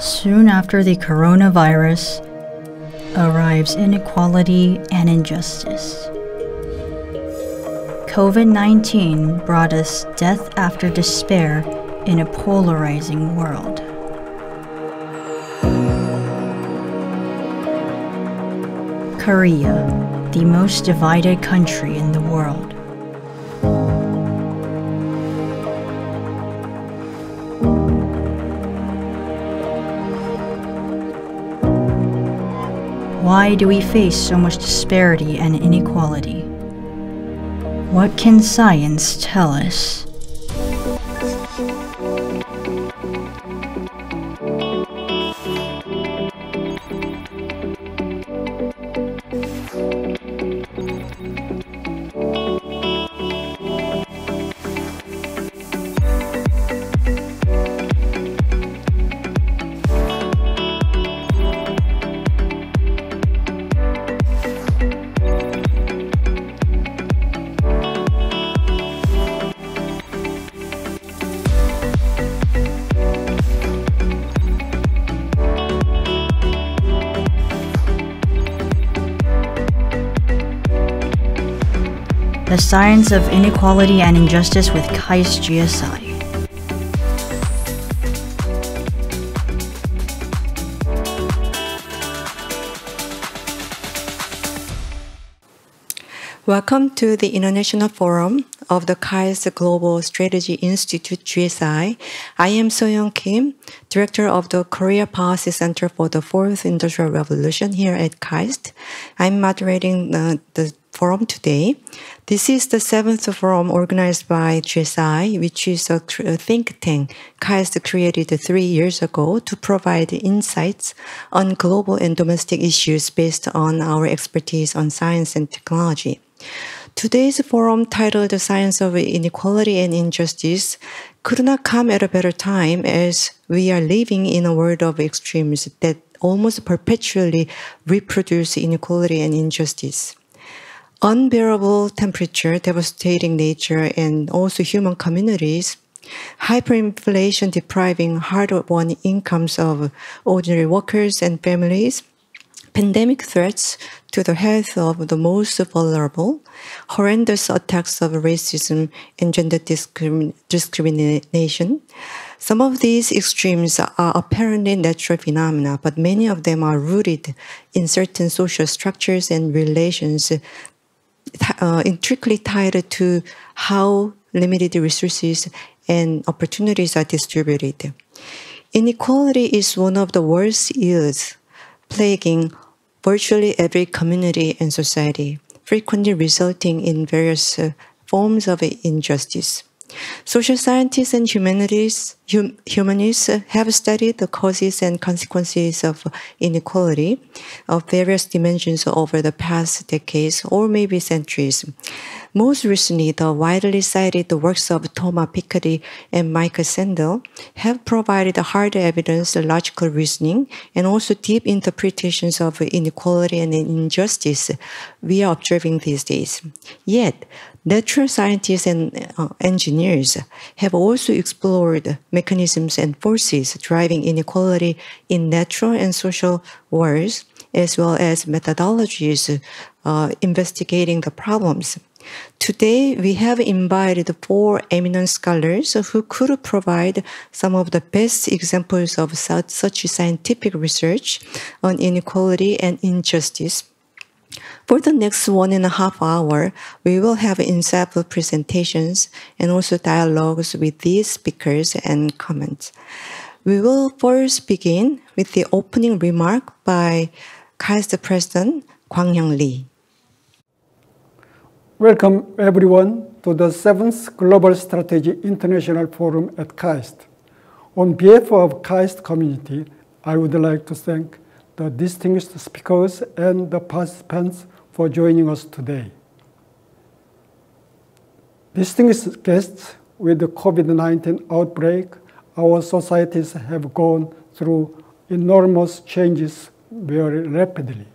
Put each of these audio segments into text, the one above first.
Soon after the coronavirus arrives inequality and injustice. COVID 19 brought us death after despair in a polarizing world. Korea, the most divided country in the world. Why do we face so much disparity and inequality? What can science tell us? Science of Inequality and Injustice with KAIST GSI. Welcome to the International Forum of the KAIST Global Strategy Institute GSI. I am Soyoung Kim, Director of the Korea Policy Center for the Fourth Industrial Revolution here at KAIST. I'm moderating uh, the, the forum today. This is the seventh forum organized by GSI, which is a, think tank KAIST created three years ago to provide insights on global and domestic issues based on our expertise on science and technology. Today's forum titled The Science of Inequality and Injustice could not come at a better time as we are living in a world of extremes that almost perpetually reproduce inequality and injustice unbearable temperature, devastating nature, and also human communities, hyperinflation depriving hard-won incomes of ordinary workers and families, pandemic threats to the health of the most vulnerable, horrendous attacks of racism and gender discrimin discrimination. Some of these extremes are apparently natural phenomena, but many of them are rooted in certain social structures and relations uh, intricately tied to how limited resources and opportunities are distributed. Inequality is one of the worst ills plaguing virtually every community and society, frequently resulting in various uh, forms of injustice. Social scientists and humanities, hum, humanists have studied the causes and consequences of inequality of various dimensions over the past decades or maybe centuries. Most recently, the widely cited works of Thomas Piketty and Michael Sandel have provided hard evidence, logical reasoning, and also deep interpretations of inequality and injustice we are observing these days. Yet, Natural scientists and uh, engineers have also explored mechanisms and forces driving inequality in natural and social worlds, as well as methodologies uh, investigating the problems. Today, we have invited four eminent scholars who could provide some of the best examples of such, such scientific research on inequality and injustice for the next one and a half hour, we will have in-depth presentations and also dialogues with these speakers and comments. We will first begin with the opening remark by KAIST President Kwang Hyung Lee. Welcome everyone to the seventh Global Strategy International Forum at KAIST. On behalf of KAIST community, I would like to thank the distinguished speakers and the participants for joining us today. Distinguished guests, with the COVID-19 outbreak, our societies have gone through enormous changes very rapidly.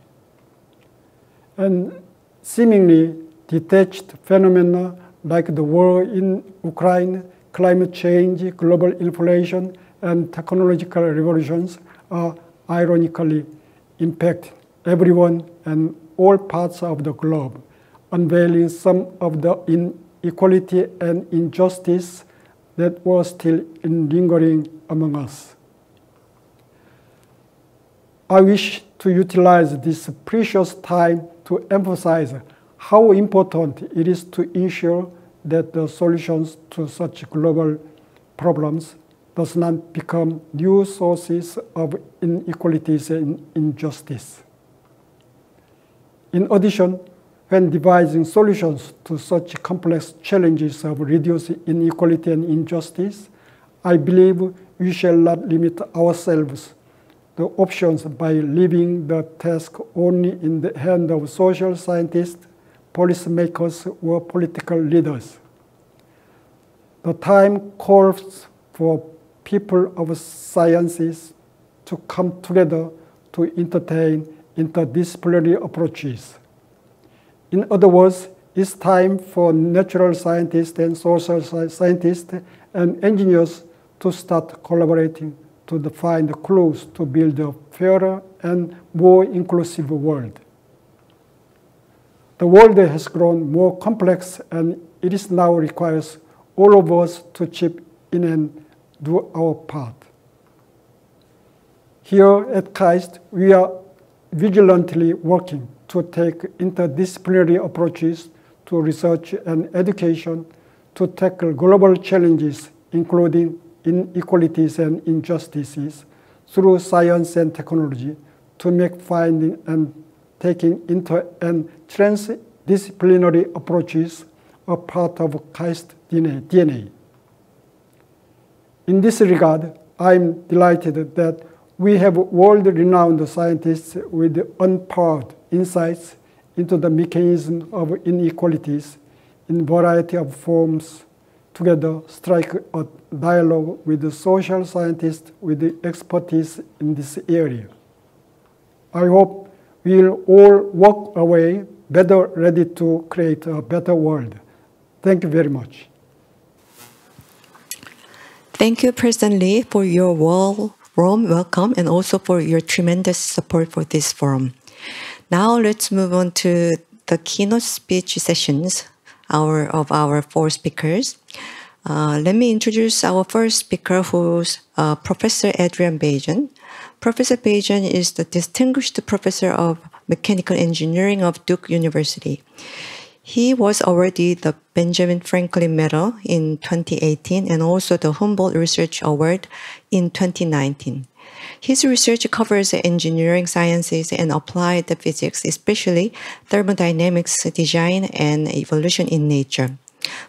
And seemingly detached phenomena like the war in Ukraine, climate change, global inflation, and technological revolutions are ironically impact everyone and all parts of the globe, unveiling some of the inequality and injustice that were still lingering among us. I wish to utilize this precious time to emphasize how important it is to ensure that the solutions to such global problems does not become new sources of inequalities and injustice. In addition, when devising solutions to such complex challenges of reducing inequality and injustice, I believe we shall not limit ourselves the options by leaving the task only in the hand of social scientists, policymakers, or political leaders. The time calls for people of sciences to come together to entertain interdisciplinary approaches. In other words, it's time for natural scientists and social scientists and engineers to start collaborating to find clues to build a fairer and more inclusive world. The world has grown more complex and it is now requires all of us to chip in and do our part. Here at KAIST, we are vigilantly working to take interdisciplinary approaches to research and education to tackle global challenges, including inequalities and injustices, through science and technology to make finding and taking inter and transdisciplinary approaches a part of KAIST DNA. In this regard, I'm delighted that we have world-renowned scientists with unparalleled insights into the mechanism of inequalities in variety of forms together strike a dialogue with the social scientists with the expertise in this area. I hope we'll all walk away better ready to create a better world. Thank you very much. Thank you, President Lee, for your warm welcome and also for your tremendous support for this forum. Now let's move on to the keynote speech sessions our, of our four speakers. Uh, let me introduce our first speaker, who's uh, Professor Adrian Bejan. Professor Bejan is the Distinguished Professor of Mechanical Engineering of Duke University. He was awarded the Benjamin Franklin Medal in 2018 and also the Humboldt Research Award in 2019. His research covers engineering sciences and applied physics, especially thermodynamics, design, and evolution in nature.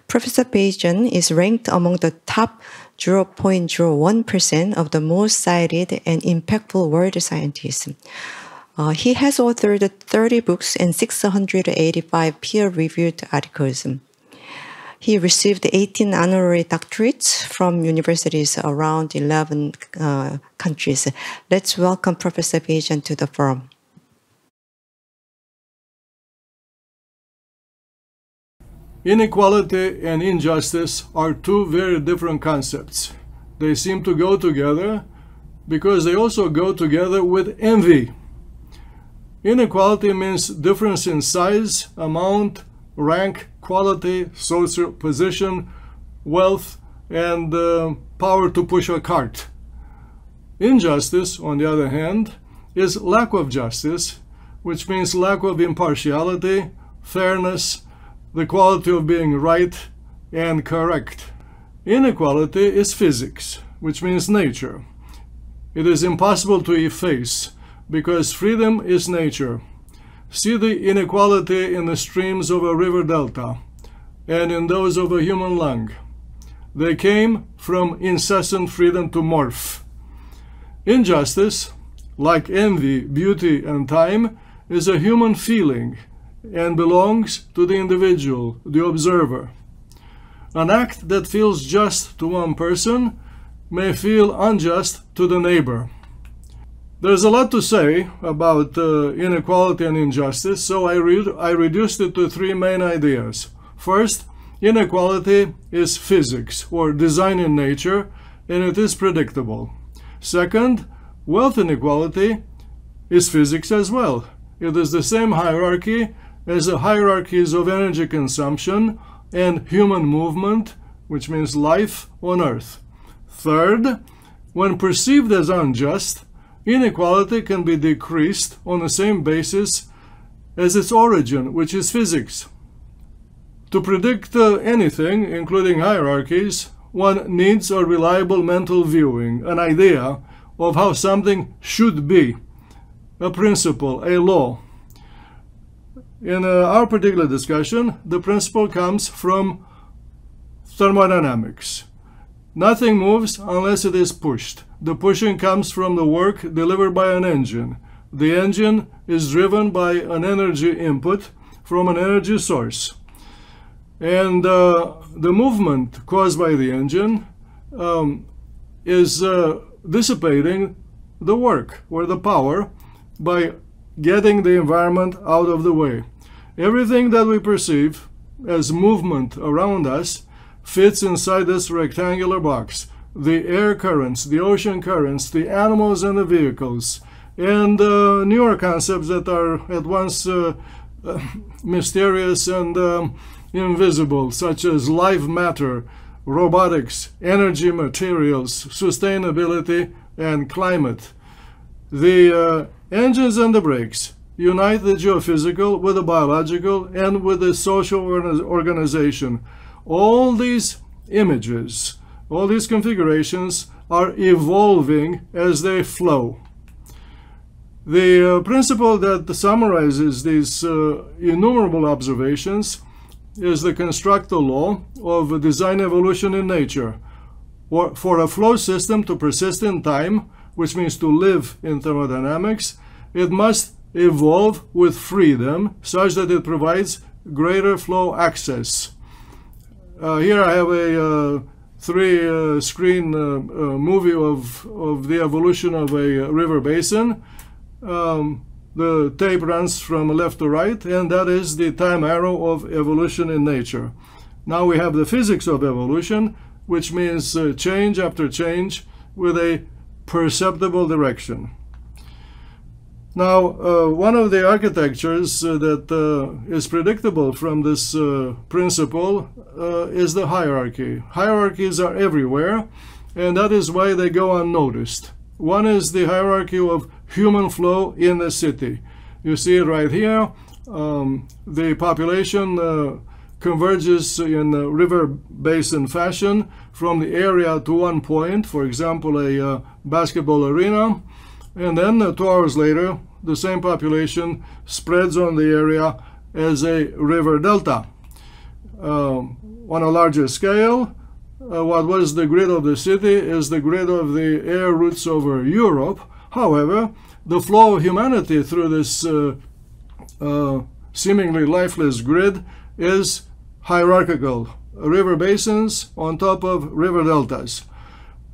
Professor Bejan is ranked among the top 0.01% of the most cited and impactful world scientists. Uh, he has authored 30 books and 685 peer-reviewed articles. He received 18 honorary doctorates from universities around 11 uh, countries. Let's welcome Professor Bejan to the forum. Inequality and injustice are two very different concepts. They seem to go together because they also go together with envy. Inequality means difference in size, amount, rank, quality, social position, wealth, and uh, power to push a cart. Injustice, on the other hand, is lack of justice, which means lack of impartiality, fairness, the quality of being right and correct. Inequality is physics, which means nature. It is impossible to efface because freedom is nature. See the inequality in the streams of a river delta and in those of a human lung. They came from incessant freedom to morph. Injustice, like envy, beauty, and time, is a human feeling and belongs to the individual, the observer. An act that feels just to one person may feel unjust to the neighbor. There's a lot to say about uh, inequality and injustice, so I, re I reduced it to three main ideas. First, inequality is physics or design in nature, and it is predictable. Second, wealth inequality is physics as well. It is the same hierarchy as the hierarchies of energy consumption and human movement, which means life on Earth. Third, when perceived as unjust, inequality can be decreased on the same basis as its origin, which is physics. To predict uh, anything, including hierarchies, one needs a reliable mental viewing, an idea of how something should be, a principle, a law. In uh, our particular discussion, the principle comes from thermodynamics. Nothing moves unless it is pushed. The pushing comes from the work delivered by an engine. The engine is driven by an energy input from an energy source. And uh, the movement caused by the engine um, is uh, dissipating the work or the power by getting the environment out of the way. Everything that we perceive as movement around us fits inside this rectangular box. The air currents, the ocean currents, the animals and the vehicles, and uh, newer concepts that are at once uh, mysterious and um, invisible, such as live matter, robotics, energy materials, sustainability, and climate. The uh, engines and the brakes unite the geophysical with the biological and with the social organization. All these images, all these configurations are evolving as they flow. The uh, principle that summarizes these uh, innumerable observations is the constructal law of design evolution in nature. Or for a flow system to persist in time, which means to live in thermodynamics, it must evolve with freedom such that it provides greater flow access. Uh, here I have a uh, three uh, screen uh, uh, movie of, of the evolution of a river basin. Um, the tape runs from left to right, and that is the time arrow of evolution in nature. Now we have the physics of evolution, which means change after change with a perceptible direction. Now, uh, one of the architectures uh, that uh, is predictable from this uh, principle uh, is the hierarchy. Hierarchies are everywhere, and that is why they go unnoticed. One is the hierarchy of human flow in the city. You see it right here. Um, the population converges in a river basin fashion from the area to one point, for example, a basketball arena, and then uh, two hours later, the same population spreads on the area as a river delta. Um, on a larger scale, uh, what was the grid of the city is the grid of the air routes over Europe. However, the flow of humanity through this uh, uh, seemingly lifeless grid is hierarchical. River basins on top of river deltas.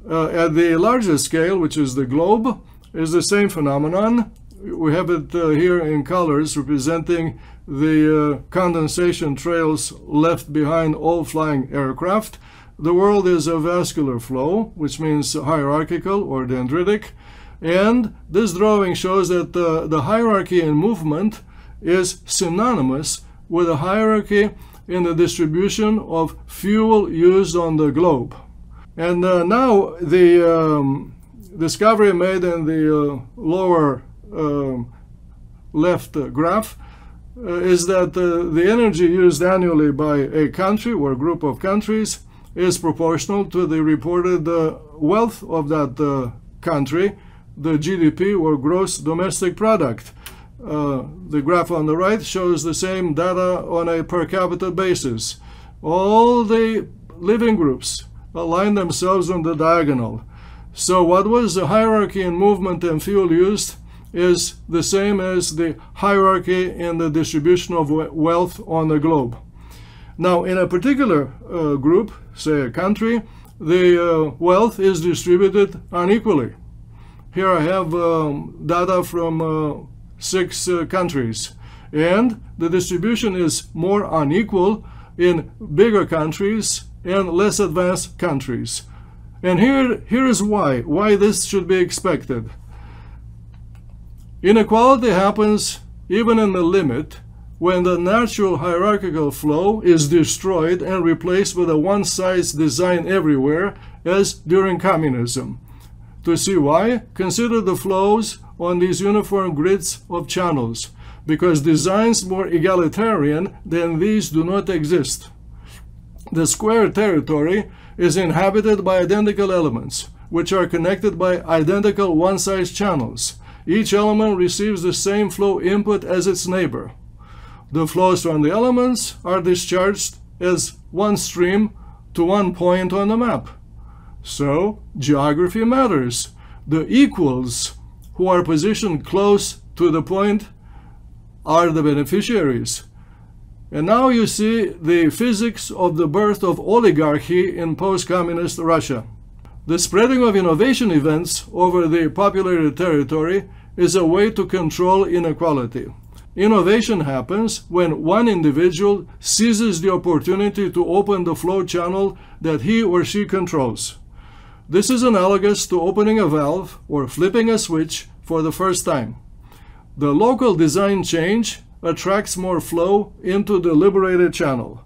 Uh, at the larger scale, which is the globe, is the same phenomenon. We have it uh, here in colors representing the uh, condensation trails left behind all flying aircraft. The world is a vascular flow, which means hierarchical or dendritic. And this drawing shows that uh, the hierarchy in movement is synonymous with a hierarchy in the distribution of fuel used on the globe. And uh, now the um, discovery made in the uh, lower um, left uh, graph uh, is that the energy used annually by a country or group of countries is proportional to the reported wealth of that country, the GDP or gross domestic product. Uh, the graph on the right shows the same data on a per capita basis. All the living groups align themselves on the diagonal. So what was the hierarchy in movement and fuel used is the same as the hierarchy in the distribution of wealth on the globe. Now, in a particular uh, group, say a country, the uh, wealth is distributed unequally. Here I have um, data from uh, six uh, countries, and the distribution is more unequal in bigger countries and less advanced countries. And here, here is why, why this should be expected. Inequality happens even in the limit when the natural hierarchical flow is destroyed and replaced with a one size design everywhere, as during communism. To see why, consider the flows on these uniform grids of channels, because designs more egalitarian than these do not exist. The square territory is inhabited by identical elements, which are connected by identical one-size channels. Each element receives the same flow input as its neighbor. The flows from the elements are discharged as one stream to one point on the map. So, geography matters. The equals who are positioned close to the point are the beneficiaries. And now you see the physics of the birth of oligarchy in post-communist Russia. The spreading of innovation events over the populated territory is a way to control inequality. Innovation happens when one individual seizes the opportunity to open the flow channel that he or she controls. This is analogous to opening a valve or flipping a switch for the first time. The local design change attracts more flow into the liberated channel.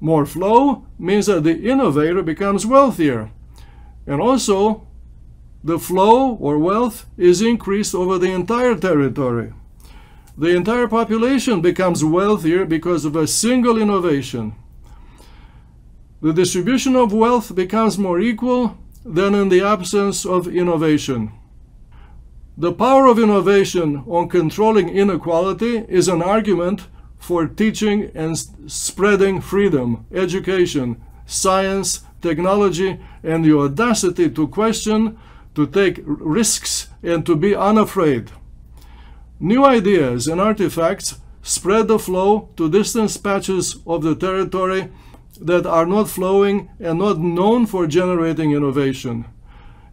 More flow means that the innovator becomes wealthier. And also, the flow or wealth is increased over the entire territory the entire population becomes wealthier because of a single innovation. The distribution of wealth becomes more equal than in the absence of innovation. The power of innovation on controlling inequality is an argument for teaching and spreading freedom, education, science, technology, and the audacity to question, to take risks, and to be unafraid. New ideas and artifacts spread the flow to distant patches of the territory that are not flowing and not known for generating innovation.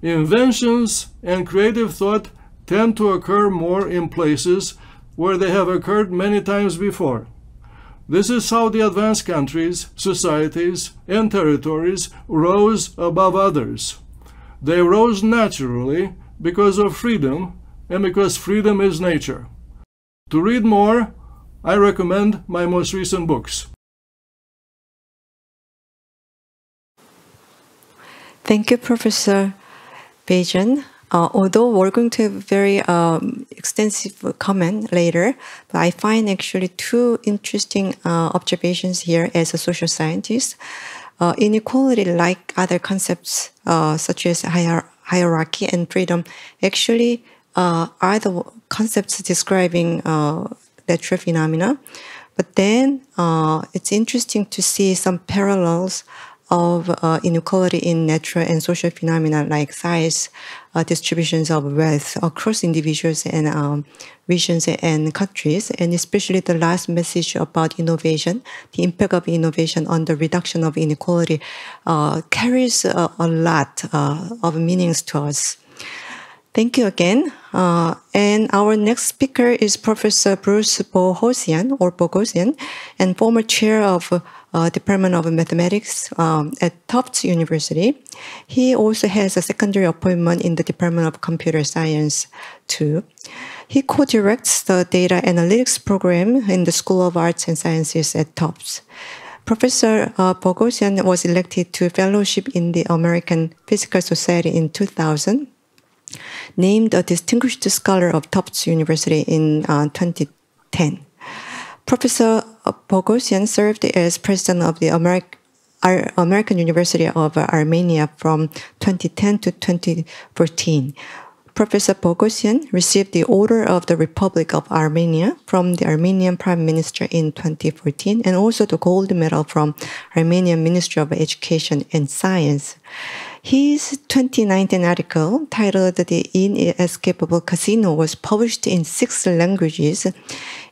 Inventions and creative thought tend to occur more in places where they have occurred many times before. This is how the advanced countries, societies, and territories rose above others. They rose naturally because of freedom and because freedom is nature. To read more, I recommend my most recent books. Thank you, Professor Bejan. Uh, although we're going to have very um, extensive comment later, but I find actually two interesting uh, observations here as a social scientist. Uh, inequality, like other concepts uh, such as hier hierarchy and freedom, actually uh, are the concepts describing uh, natural phenomena. But then uh, it's interesting to see some parallels of uh, inequality in natural and social phenomena like size, uh, distributions of wealth across individuals and um, regions and countries, and especially the last message about innovation, the impact of innovation on the reduction of inequality uh, carries a lot of meanings to us. Thank you again. Uh, and our next speaker is Professor Bruce Boghosian, or Boghosian, and former chair of uh, Department of Mathematics um, at Tufts University. He also has a secondary appointment in the Department of Computer Science too. He co-directs the data analytics program in the School of Arts and Sciences at Tufts. Professor uh, Boghosian was elected to fellowship in the American Physical Society in 2000 named a Distinguished Scholar of Tufts University in uh, 2010. Professor Boghosian served as president of the Ameri Ar American University of Armenia from 2010 to 2014. Professor Boghossian received the Order of the Republic of Armenia from the Armenian Prime Minister in 2014 and also the Gold Medal from Armenian Ministry of Education and Science. His 2019 article titled The Inescapable Casino was published in six languages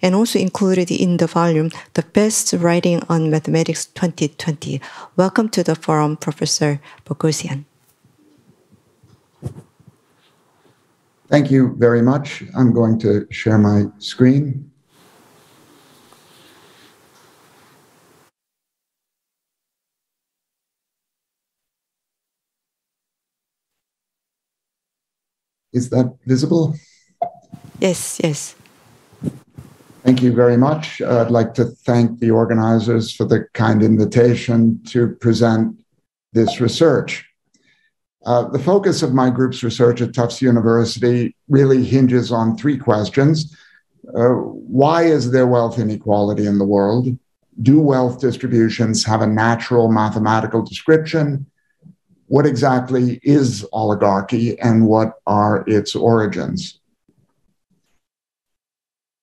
and also included in the volume The Best Writing on Mathematics 2020. Welcome to the forum, Professor Boghosian. Thank you very much. I'm going to share my screen. Is that visible? Yes, yes. Thank you very much. Uh, I'd like to thank the organizers for the kind invitation to present this research. Uh, the focus of my group's research at Tufts University really hinges on three questions. Uh, why is there wealth inequality in the world? Do wealth distributions have a natural mathematical description? What exactly is oligarchy and what are its origins?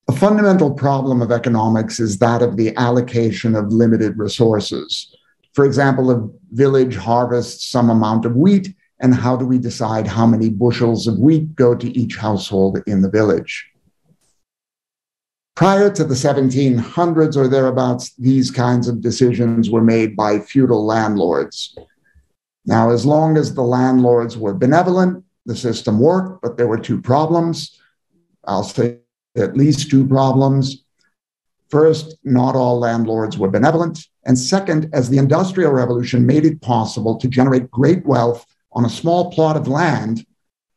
A fundamental problem of economics is that of the allocation of limited resources. For example, a village harvests some amount of wheat, and how do we decide how many bushels of wheat go to each household in the village? Prior to the 1700s or thereabouts, these kinds of decisions were made by feudal landlords. Now, as long as the landlords were benevolent, the system worked, but there were two problems. I'll say at least two problems. First, not all landlords were benevolent. And second, as the Industrial Revolution made it possible to generate great wealth on a small plot of land,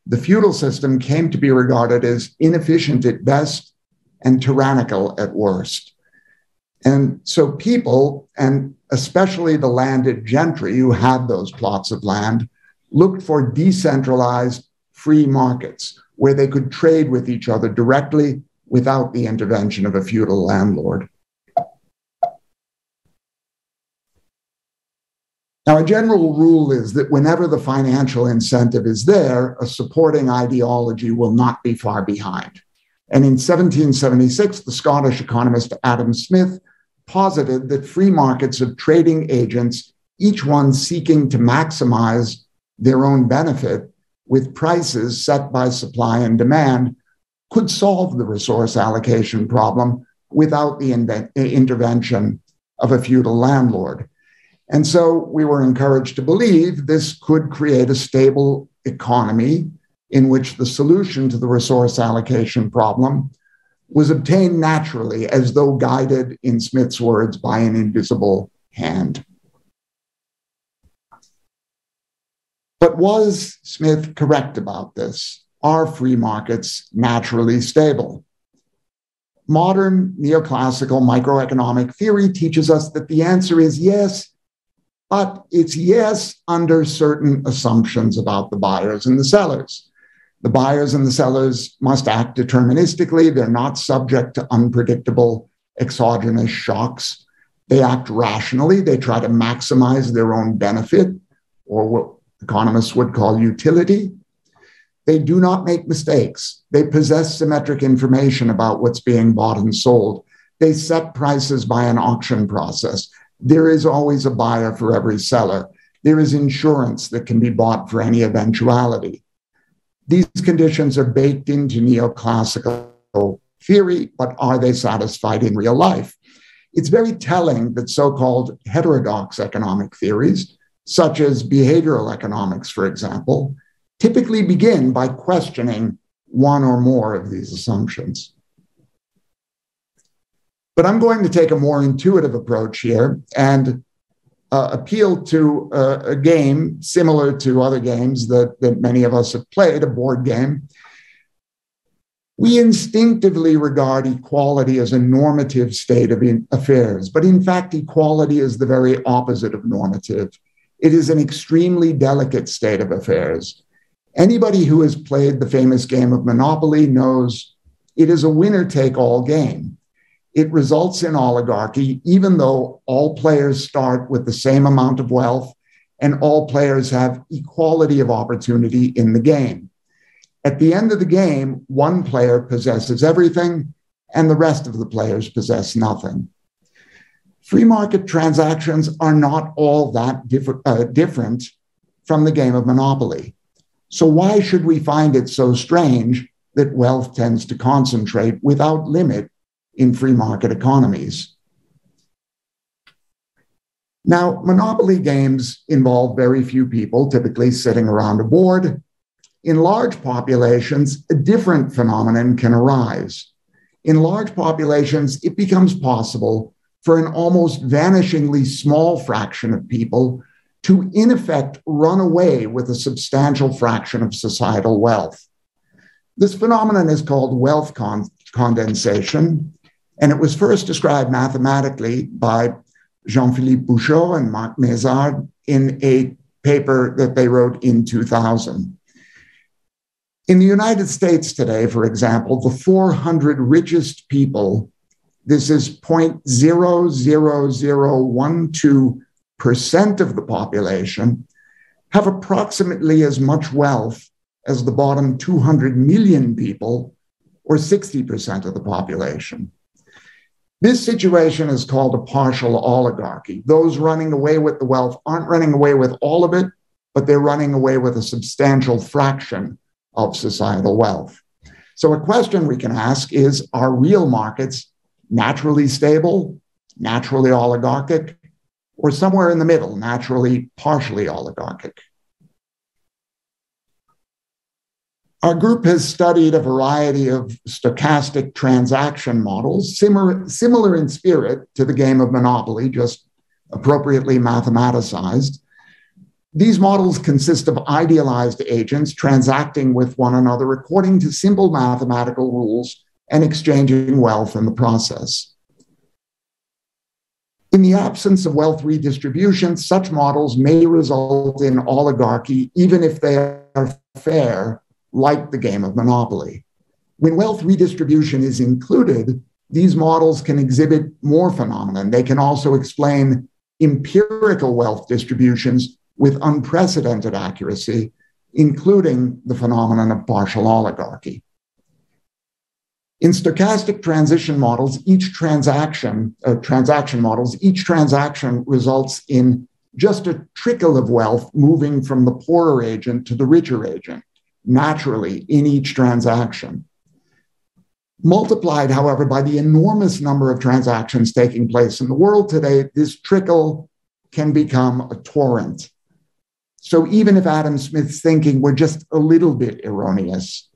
the feudal system came to be regarded as inefficient at best and tyrannical at worst. And so people, and especially the landed gentry who had those plots of land, looked for decentralized free markets where they could trade with each other directly without the intervention of a feudal landlord. Now, a general rule is that whenever the financial incentive is there, a supporting ideology will not be far behind. And in 1776, the Scottish economist Adam Smith posited that free markets of trading agents, each one seeking to maximize their own benefit with prices set by supply and demand, could solve the resource allocation problem without the intervention of a feudal landlord. And so we were encouraged to believe this could create a stable economy in which the solution to the resource allocation problem was obtained naturally, as though guided, in Smith's words, by an invisible hand. But was Smith correct about this? Are free markets naturally stable? Modern neoclassical microeconomic theory teaches us that the answer is yes, but it's yes under certain assumptions about the buyers and the sellers. The buyers and the sellers must act deterministically. They're not subject to unpredictable exogenous shocks. They act rationally. They try to maximize their own benefit, or what economists would call utility. They do not make mistakes. They possess symmetric information about what's being bought and sold. They set prices by an auction process. There is always a buyer for every seller. There is insurance that can be bought for any eventuality. These conditions are baked into neoclassical theory, but are they satisfied in real life? It's very telling that so called heterodox economic theories, such as behavioral economics, for example, typically begin by questioning one or more of these assumptions. But I'm going to take a more intuitive approach here and uh, appeal to uh, a game similar to other games that, that many of us have played, a board game. We instinctively regard equality as a normative state of affairs, but in fact, equality is the very opposite of normative. It is an extremely delicate state of affairs. Anybody who has played the famous game of Monopoly knows it is a winner take all game it results in oligarchy, even though all players start with the same amount of wealth and all players have equality of opportunity in the game. At the end of the game, one player possesses everything and the rest of the players possess nothing. Free market transactions are not all that diff- uh, different from the game of Monopoly. So, why should we find it so strange that wealth tends to concentrate without limit in free market economies. Now, monopoly games involve very few people, typically sitting around a board. In large populations, a different phenomenon can arise. In large populations, it becomes possible for an almost vanishingly small fraction of people to, in effect, run away with a substantial fraction of societal wealth. This phenomenon is called wealth con- condensation, and it was first described mathematically by Jean Philippe Bouchaud and Marc Mézard in a paper that they wrote in 2000. In the United States today, for example, the 400 richest people, this is 0.00012% of the population, have approximately as much wealth as the bottom 200 million people, or 60% of the population. This situation is called a partial oligarchy. Those running away with the wealth aren't running away with all of it, but they're running away with a substantial fraction of societal wealth. So, a question we can ask is Are real markets naturally stable, naturally oligarchic, or somewhere in the middle, naturally partially oligarchic? Our group has studied a variety of stochastic transaction models, similar, similar in spirit to the game of Monopoly, just appropriately mathematicized. These models consist of idealized agents transacting with one another according to simple mathematical rules and exchanging wealth in the process. In the absence of wealth redistribution, such models may result in oligarchy, even if they are fair like the game of Monopoly. When wealth redistribution is included, these models can exhibit more phenomenon. They can also explain empirical wealth distributions with unprecedented accuracy, including the phenomenon of partial oligarchy. In stochastic transition models, each transaction, uh, transaction models, each transaction results in just a trickle of wealth moving from the poorer agent to the richer agent naturally in each transaction. Multiplied, however, by the enormous number of transactions taking place in the world today, this trickle can become a torrent. So even if Adam Smith's thinking were just a little bit erroneous,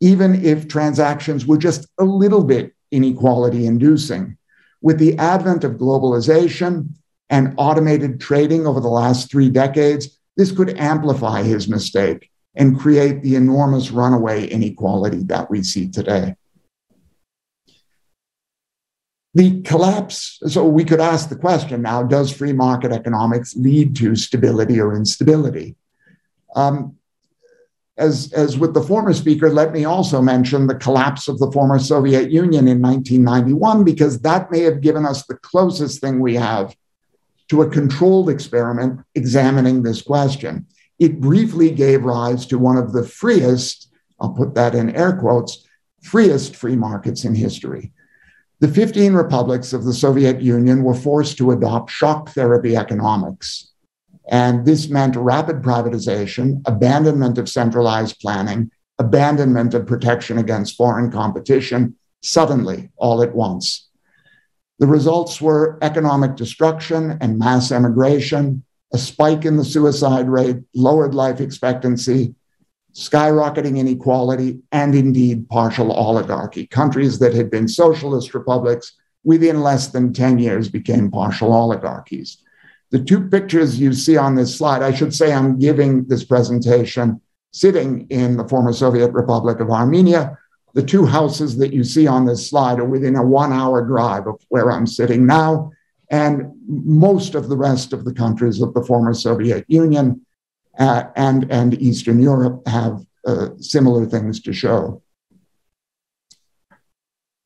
even if transactions were just a little bit inequality inducing, with the advent of globalization and automated trading over the last three decades, this could amplify his mistake and create the enormous runaway inequality that we see today. The collapse, so we could ask the question now does free market economics lead to stability or instability? Um, as, as with the former speaker, let me also mention the collapse of the former Soviet Union in 1991, because that may have given us the closest thing we have to a controlled experiment examining this question it briefly gave rise to one of the freest, I'll put that in air quotes, freest free markets in history. The 15 republics of the Soviet Union were forced to adopt shock therapy economics. And this meant rapid privatization, abandonment of centralized planning, abandonment of protection against foreign competition, suddenly, all at once. The results were economic destruction and mass emigration, a spike in the suicide rate, lowered life expectancy, skyrocketing inequality, and indeed partial oligarchy. Countries that had been socialist republics within less than 10 years became partial oligarchies. The two pictures you see on this slide, I should say I'm giving this presentation sitting in the former Soviet Republic of Armenia. The two houses that you see on this slide are within a one hour drive of where I'm sitting now. And most of the rest of the countries of the former Soviet Union uh, and, and Eastern Europe have uh, similar things to show.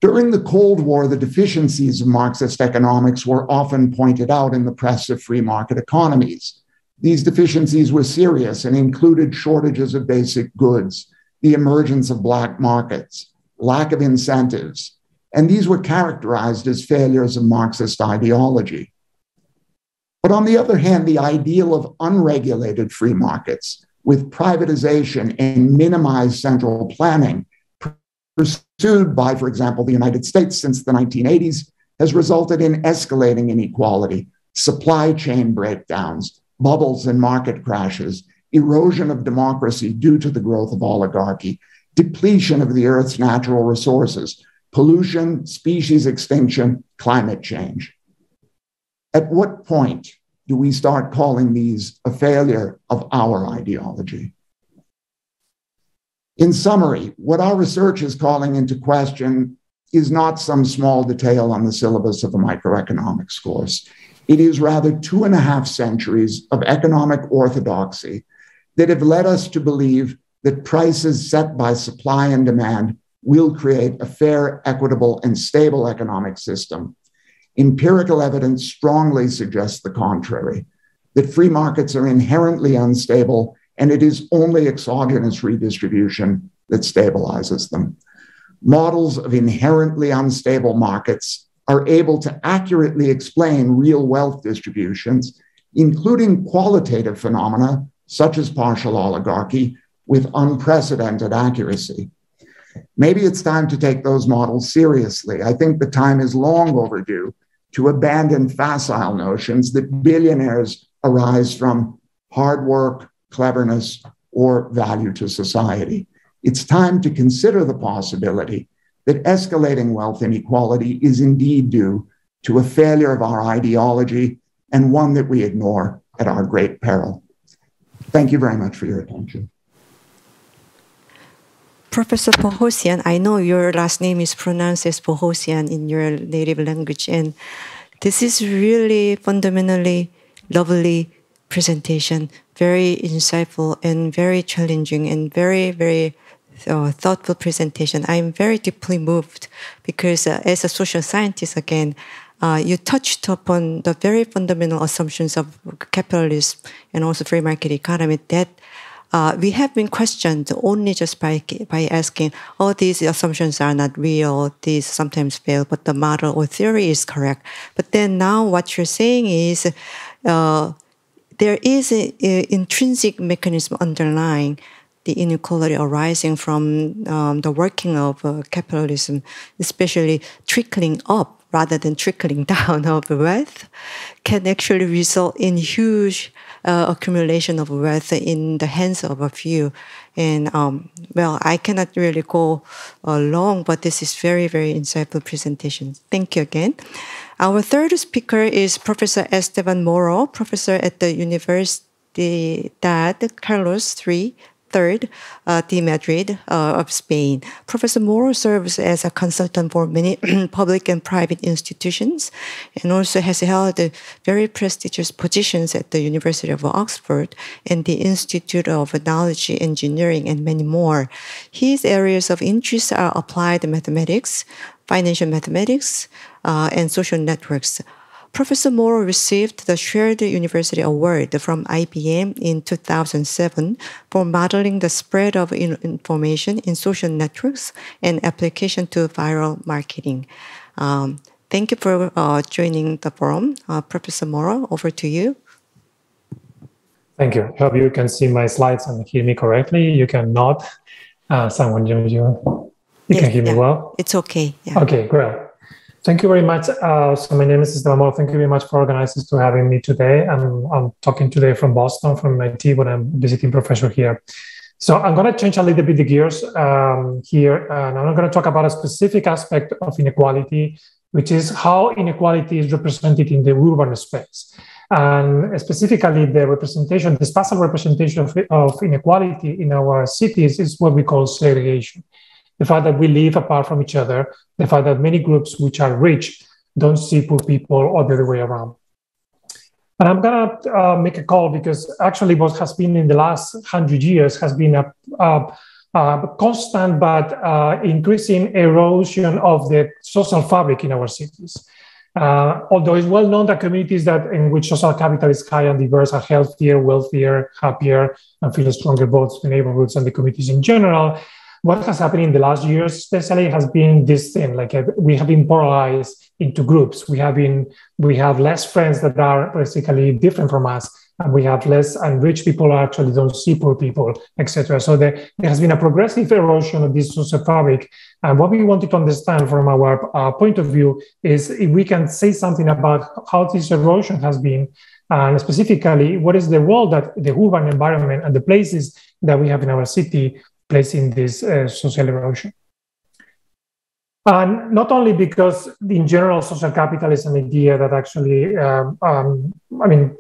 During the Cold War, the deficiencies of Marxist economics were often pointed out in the press of free market economies. These deficiencies were serious and included shortages of basic goods, the emergence of black markets, lack of incentives, and these were characterized as failures of Marxist ideology. But on the other hand, the ideal of unregulated free markets with privatization and minimized central planning, pursued by, for example, the United States since the 1980s, has resulted in escalating inequality, supply chain breakdowns, bubbles and market crashes, erosion of democracy due to the growth of oligarchy, depletion of the Earth's natural resources, pollution, species extinction, climate change. At what point do we start calling these a failure of our ideology? In summary, what our research is calling into question is not some small detail on the syllabus of a microeconomics course. It is rather two and a half centuries of economic orthodoxy that have led us to believe that prices set by supply and demand will create a fair, equitable, and stable economic system. Empirical evidence strongly suggests the contrary that free markets are inherently unstable, and it is only exogenous redistribution that stabilizes them models of inherently unstable markets are able to accurately explain real wealth distributions, including qualitative phenomena such as partial oligarchy, with unprecedented accuracy. Maybe it's time to take those models seriously. I think the time is long overdue to abandon facile notions that billionaires arise from hard work, cleverness, or value to society it's time to consider the possibility that escalating wealth inequality is indeed due to a failure of our ideology and one that we ignore at our great peril. Thank you very much for your attention. Professor Boghosian, I know your last name is pronounced as Boghosian in your native language, and this is really fundamentally lovely presentation, very insightful and very challenging and very, very uh, thoughtful presentation. I'm very deeply moved because uh, as a social scientist, again, uh, you touched upon the very fundamental assumptions of capitalism and also free market economy that uh, we have been questioned only just by by asking, "Oh, these assumptions are not real. These sometimes fail, but the model or theory is correct." But then now, what you're saying is, uh, there is an intrinsic mechanism underlying the inequality arising from um, the working of uh, capitalism, especially trickling up rather than trickling down of wealth, can actually result in huge uh, accumulation of wealth in the hands of a few. And um, well, I cannot really go uh, long, but this is very, very insightful presentation. Thank you again. Our third speaker is Professor Esteban Moro, professor at the Universidad Carlos III Third, uh, de Madrid uh, of Spain. Professor Moro serves as a consultant for many public and private institutions and also has held very prestigious positions at the University of Oxford and the Institute of Knowledge Engineering and many more. His areas of interest are applied mathematics, financial mathematics, uh, and social networks. Professor Moro received the Shared University Award from IBM in 2007 for modeling the spread of information in social networks and application to viral marketing. Um, thank you for uh, joining the forum. Uh, Professor Moro, over to you. Thank you. I hope you can see my slides and hear me correctly. You can nod. Uh, someone, you, you, you yes, can hear yeah. me well? It's okay. Yeah. Okay, great. Thank you very much. Uh, so my name is Esteban Thank you very much for organizers to having me today. I'm, I'm talking today from Boston, from MIT, but I'm visiting professor here. So I'm going to change a little bit the gears um, here, and I'm going to talk about a specific aspect of inequality, which is how inequality is represented in the urban space. And specifically, the representation, the spatial representation of, of inequality in our cities is what we call segregation the fact that we live apart from each other, the fact that many groups which are rich don't see poor people or the other way around. And I'm to uh, make a call because actually what has been in the last 100 years has been a, a, a constant but uh, increasing erosion of the social fabric in our cities. Uh, although it's well known that communities that in which social capital is high and diverse are healthier, wealthier, happier, and feel stronger both the neighborhoods and the communities in general, what has happened in the last years, especially, has been this thing. Like uh, we have been polarized into groups. We have been we have less friends that are basically different from us, and we have less and rich people actually don't see poor people, etc. So there, there has been a progressive erosion of this social fabric. And what we wanted to understand from our uh, point of view is if we can say something about how this erosion has been, and specifically what is the role that the urban environment and the places that we have in our city place in this uh, social erosion. And not only because, in general, social capital is an idea that actually, um, um, I mean,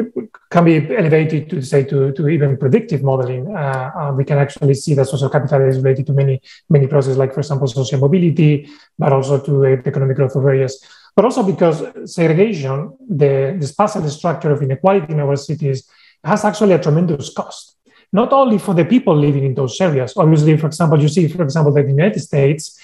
can be elevated to say to, to even predictive modeling. Uh, uh, we can actually see that social capital is related to many many processes, like for example, social mobility, but also to uh, economic growth of areas. But also because segregation, the, the spatial structure of inequality in our cities, has actually a tremendous cost not only for the people living in those areas. Obviously, for example, you see, for example, that in the United States,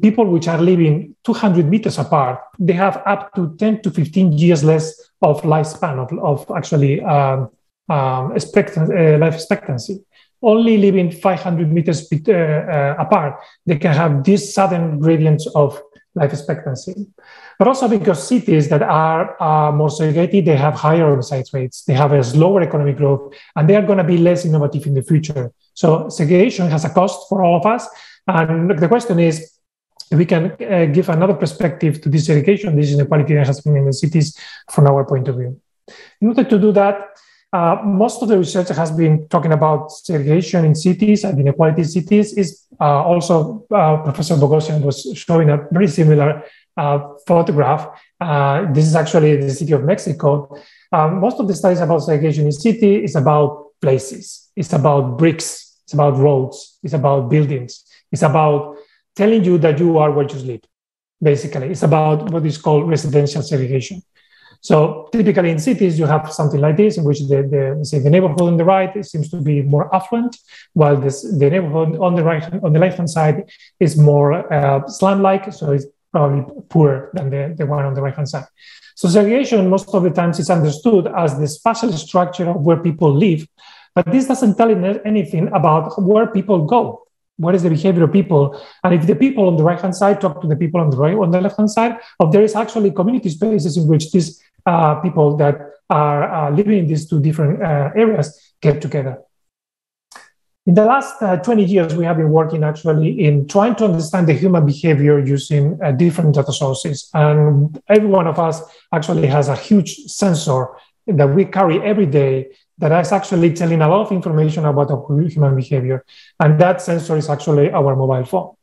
people which are living 200 meters apart, they have up to 10 to 15 years less of lifespan, of, of actually um, um, uh, life expectancy. Only living 500 meters uh, uh, apart, they can have these sudden gradients of life expectancy. But also because cities that are uh, more segregated, they have higher homicide rates, they have a slower economic growth, and they are going to be less innovative in the future. So segregation has a cost for all of us. And the question is, we can uh, give another perspective to this segregation, this inequality that has been in the cities from our point of view. In order to do that, uh, most of the research has been talking about segregation in cities and inequality in cities. Is uh, also uh, Professor Boghosian was showing a very similar uh, photograph. Uh, this is actually the city of Mexico. Um, most of the studies about segregation in city is about places. It's about bricks. It's about roads. It's about buildings. It's about telling you that you are where you sleep. Basically, it's about what is called residential segregation. So typically in cities, you have something like this, in which the, the say the neighborhood on the right seems to be more affluent, while this, the neighborhood on the right on the left hand side is more uh, slum-like, so it's probably poorer than the, the one on the right hand side. So segregation most of the times is understood as the spatial structure of where people live, but this doesn't tell anything about where people go what is the behavior of people and if the people on the right hand side talk to the people on the right on the left hand side or there is actually community spaces in which these uh, people that are uh, living in these two different uh, areas get together in the last uh, 20 years we have been working actually in trying to understand the human behavior using different data sources and every one of us actually has a huge sensor that we carry every day that is actually telling a lot of information about our human behavior. And that sensor is actually our mobile phone.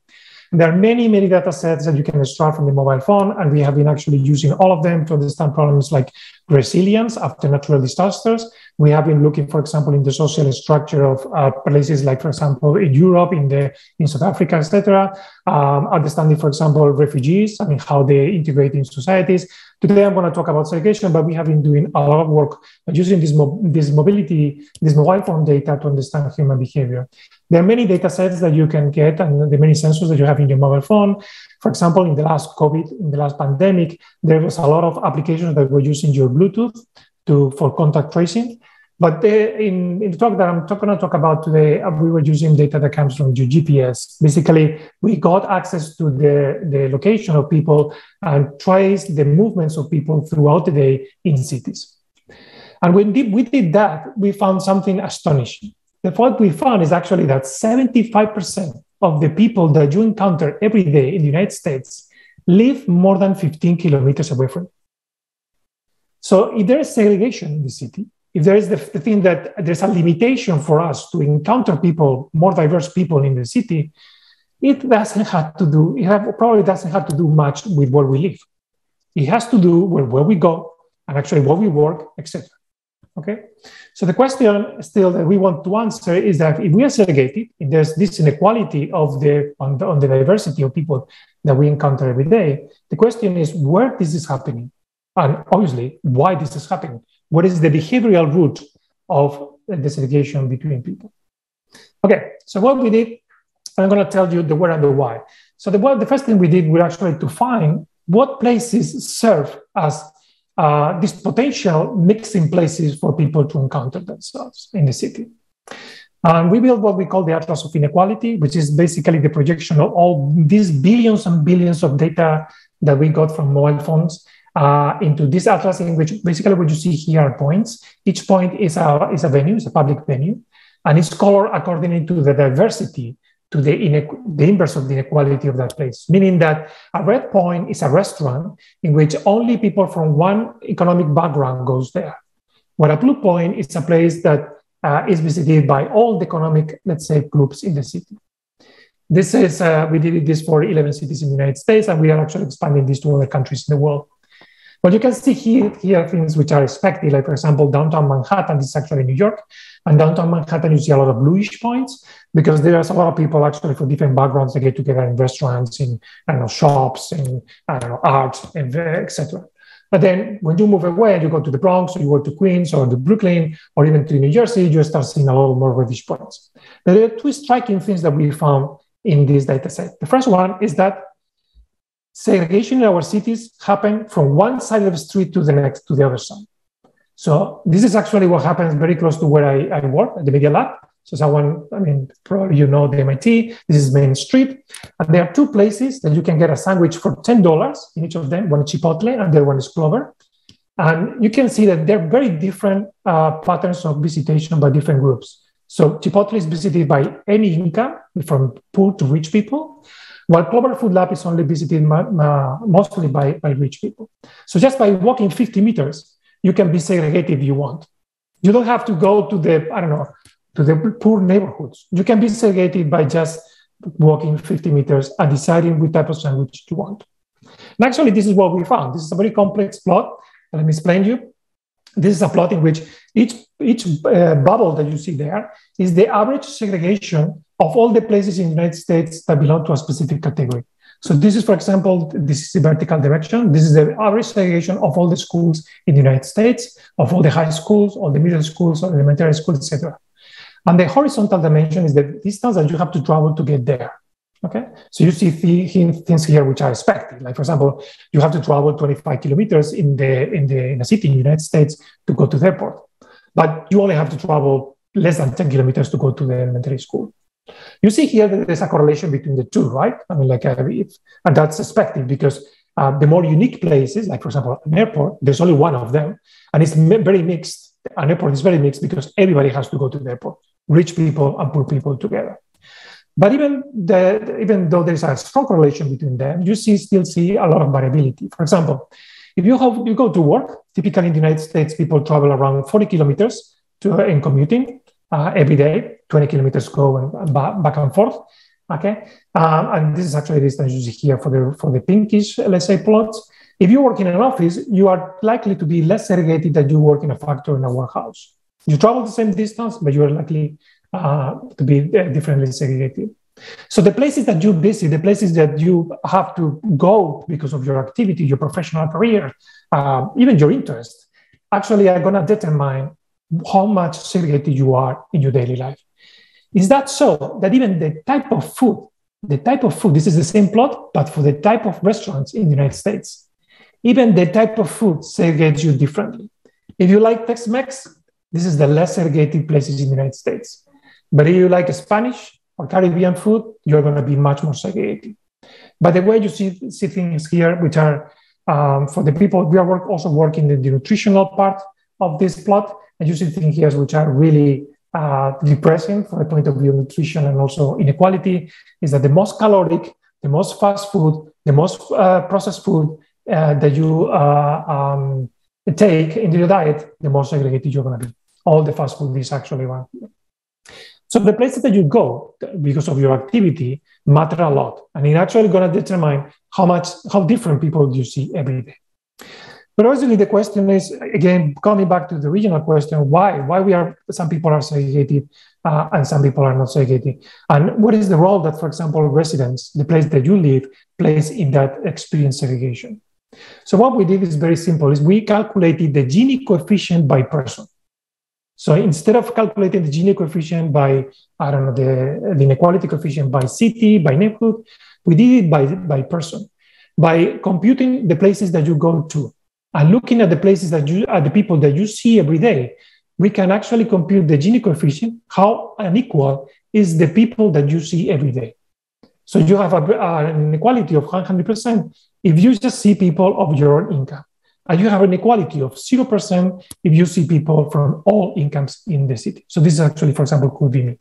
There are many, many data sets that you can extract from the mobile phone, and we have been actually using all of them to understand problems like resilience after natural disasters. We have been looking, for example, in the social structure of uh, places like, for example, in Europe, in the in South Africa, etc. Um, understanding, for example, refugees, I mean, how they integrate in societies. Today, I'm going to talk about segregation, but we have been doing a lot of work using this, mo- this mobility, this mobile phone data to understand human behavior. There are many data sets that you can get and the many sensors that you have in your mobile phone. For example, in the last COVID, in the last pandemic, there was a lot of applications that were using your Bluetooth to, for contact tracing. But in, in the talk that I'm going to talk about today, uh, we were using data that comes from your GPS. Basically, we got access to the, the location of people and traced the movements of people throughout the day in cities. And when we did that, we found something astonishing. What we found is actually that 75% of the people that you encounter every day in the United States live more than 15 kilometers away from you. So if there is segregation in the city, if there is the, the thing that there's a limitation for us to encounter people, more diverse people in the city, it doesn't have to do, it have, probably doesn't have to do much with where we live. It has to do with where we go and actually where we work, etc. Okay. So the question still that we want to answer is that if we are segregated, if there's this inequality of the on, the on the diversity of people that we encounter every day, the question is where this is happening, and obviously why this is happening what is the behavioral root of the segregation between people. Okay, so what we did, I'm going to tell you the where and the why. So the, the first thing we did was actually to find what places serve as uh, these potential mixing places for people to encounter themselves in the city. And we build what we call the Atlas of Inequality, which is basically the projection of all these billions and billions of data that we got from mobile phones uh, into this atlas in which basically what you see here are points. Each point is a, is a venue, is a public venue, and it's colored according to the diversity, to the, the inverse of the inequality of that place, meaning that a red point is a restaurant in which only people from one economic background goes there. Where a blue point is a place that uh, is visited by all the economic, let's say, groups in the city. This is, uh, we did this for 11 cities in the United States, and we are actually expanding this to other countries in the world. But you can see here, here things which are expected, like for example, downtown Manhattan, this is actually New York, and downtown Manhattan, you see a lot of bluish points because there's a lot of people actually from different backgrounds that get together in restaurants, in I don't know, shops, in I don't know, art, etc. But then when you move away, and you go to the Bronx, or you go to Queens, or to Brooklyn, or even to New Jersey, you start seeing a lot more reddish points. There are two striking things that we found in this data set. The first one is that segregation in our cities happen from one side of the street to the next, to the other side. So this is actually what happens very close to where I, I work at the Media Lab. So someone, I mean, probably you know the MIT, this is Main Street. And there are two places that you can get a sandwich for $10 in each of them. One is Chipotle and the other one is Clover. And you can see that they're very different uh, patterns of visitation by different groups. So Chipotle is visited by any income, from poor to rich people, while Clover Food Lab is only visited mostly by, by rich people. So just by walking 50 meters, you can be segregated if you want. You don't have to go to the, I don't know, to the poor neighborhoods. You can be segregated by just walking 50 meters and deciding which type of sandwich you want. And actually, this is what we found. This is a very complex plot. Let me explain to you. This is a plot in which each, each uh, bubble that you see there is the average segregation of all the places in the United States that belong to a specific category. So this is, for example, this is the vertical direction. This is the average segregation of all the schools in the United States, of all the high schools, all the middle schools, elementary schools, etc. And the horizontal dimension is the distance that you have to travel to get there. Okay, so you see things here which are expected. Like for example, you have to travel 25 kilometers in the in the in a city in the United States to go to the airport, but you only have to travel less than 10 kilometers to go to the elementary school. You see here that there's a correlation between the two, right? I mean, like, uh, if, and that's expected because uh, the more unique places, like for example, an airport, there's only one of them, and it's very mixed. An airport is very mixed because everybody has to go to the airport rich people and poor people together. But even, the, even though there's a strong correlation between them, you see, still see a lot of variability. For example, if you, have, you go to work, typically in the United States, people travel around 40 kilometers to, uh, in commuting uh, every day, 20 kilometers go and back and forth. Okay, um, and this is actually the distance you see here for the for the pinkish, let's say, plots. If you work in an office, you are likely to be less segregated than you work in a factory in a warehouse. You travel the same distance, but you are likely uh, to be uh, differently segregated. So the places that you visit, the places that you have to go because of your activity, your professional career, uh, even your interest, actually are going to determine how much segregated you are in your daily life. Is that so that even the type of food, the type of food, this is the same plot, but for the type of restaurants in the United States, even the type of food segregates you differently. If you like Tex-Mex, this is the less segregated places in the United States. But if you like Spanish or Caribbean food, you're going to be much more segregated. But the way you see, see things here, which are um, for the people, we are work, also working in the nutritional part of this plot, and you see things here which are really uh, depressing from the point of view of nutrition and also inequality, is that the most caloric, the most fast food, the most uh, processed food uh, that you uh, um, take into your diet, the more segregated you're going to be. All the fast food is actually one. So the places that you go because of your activity matter a lot, and it's actually going to determine how much, how different people you see every day. But obviously, the question is again coming back to the original question: why? Why we are some people are segregated uh, and some people are not segregated, and what is the role that, for example, residents, the place that you live, plays in that experience segregation? So what we did is very simple: is we calculated the Gini coefficient by person. So instead of calculating the Gini coefficient by, I don't know, the, the inequality coefficient by city, by neighborhood, we did it by, by person, by computing the places that you go to and looking at the places that you, at the people that you see every day, we can actually compute the Gini coefficient, how unequal is the people that you see every day. So you have a, an inequality of 100% if you just see people of your own income. And you have an inequality of 0% if you see people from all incomes in the city. So this is actually, for example, could be me.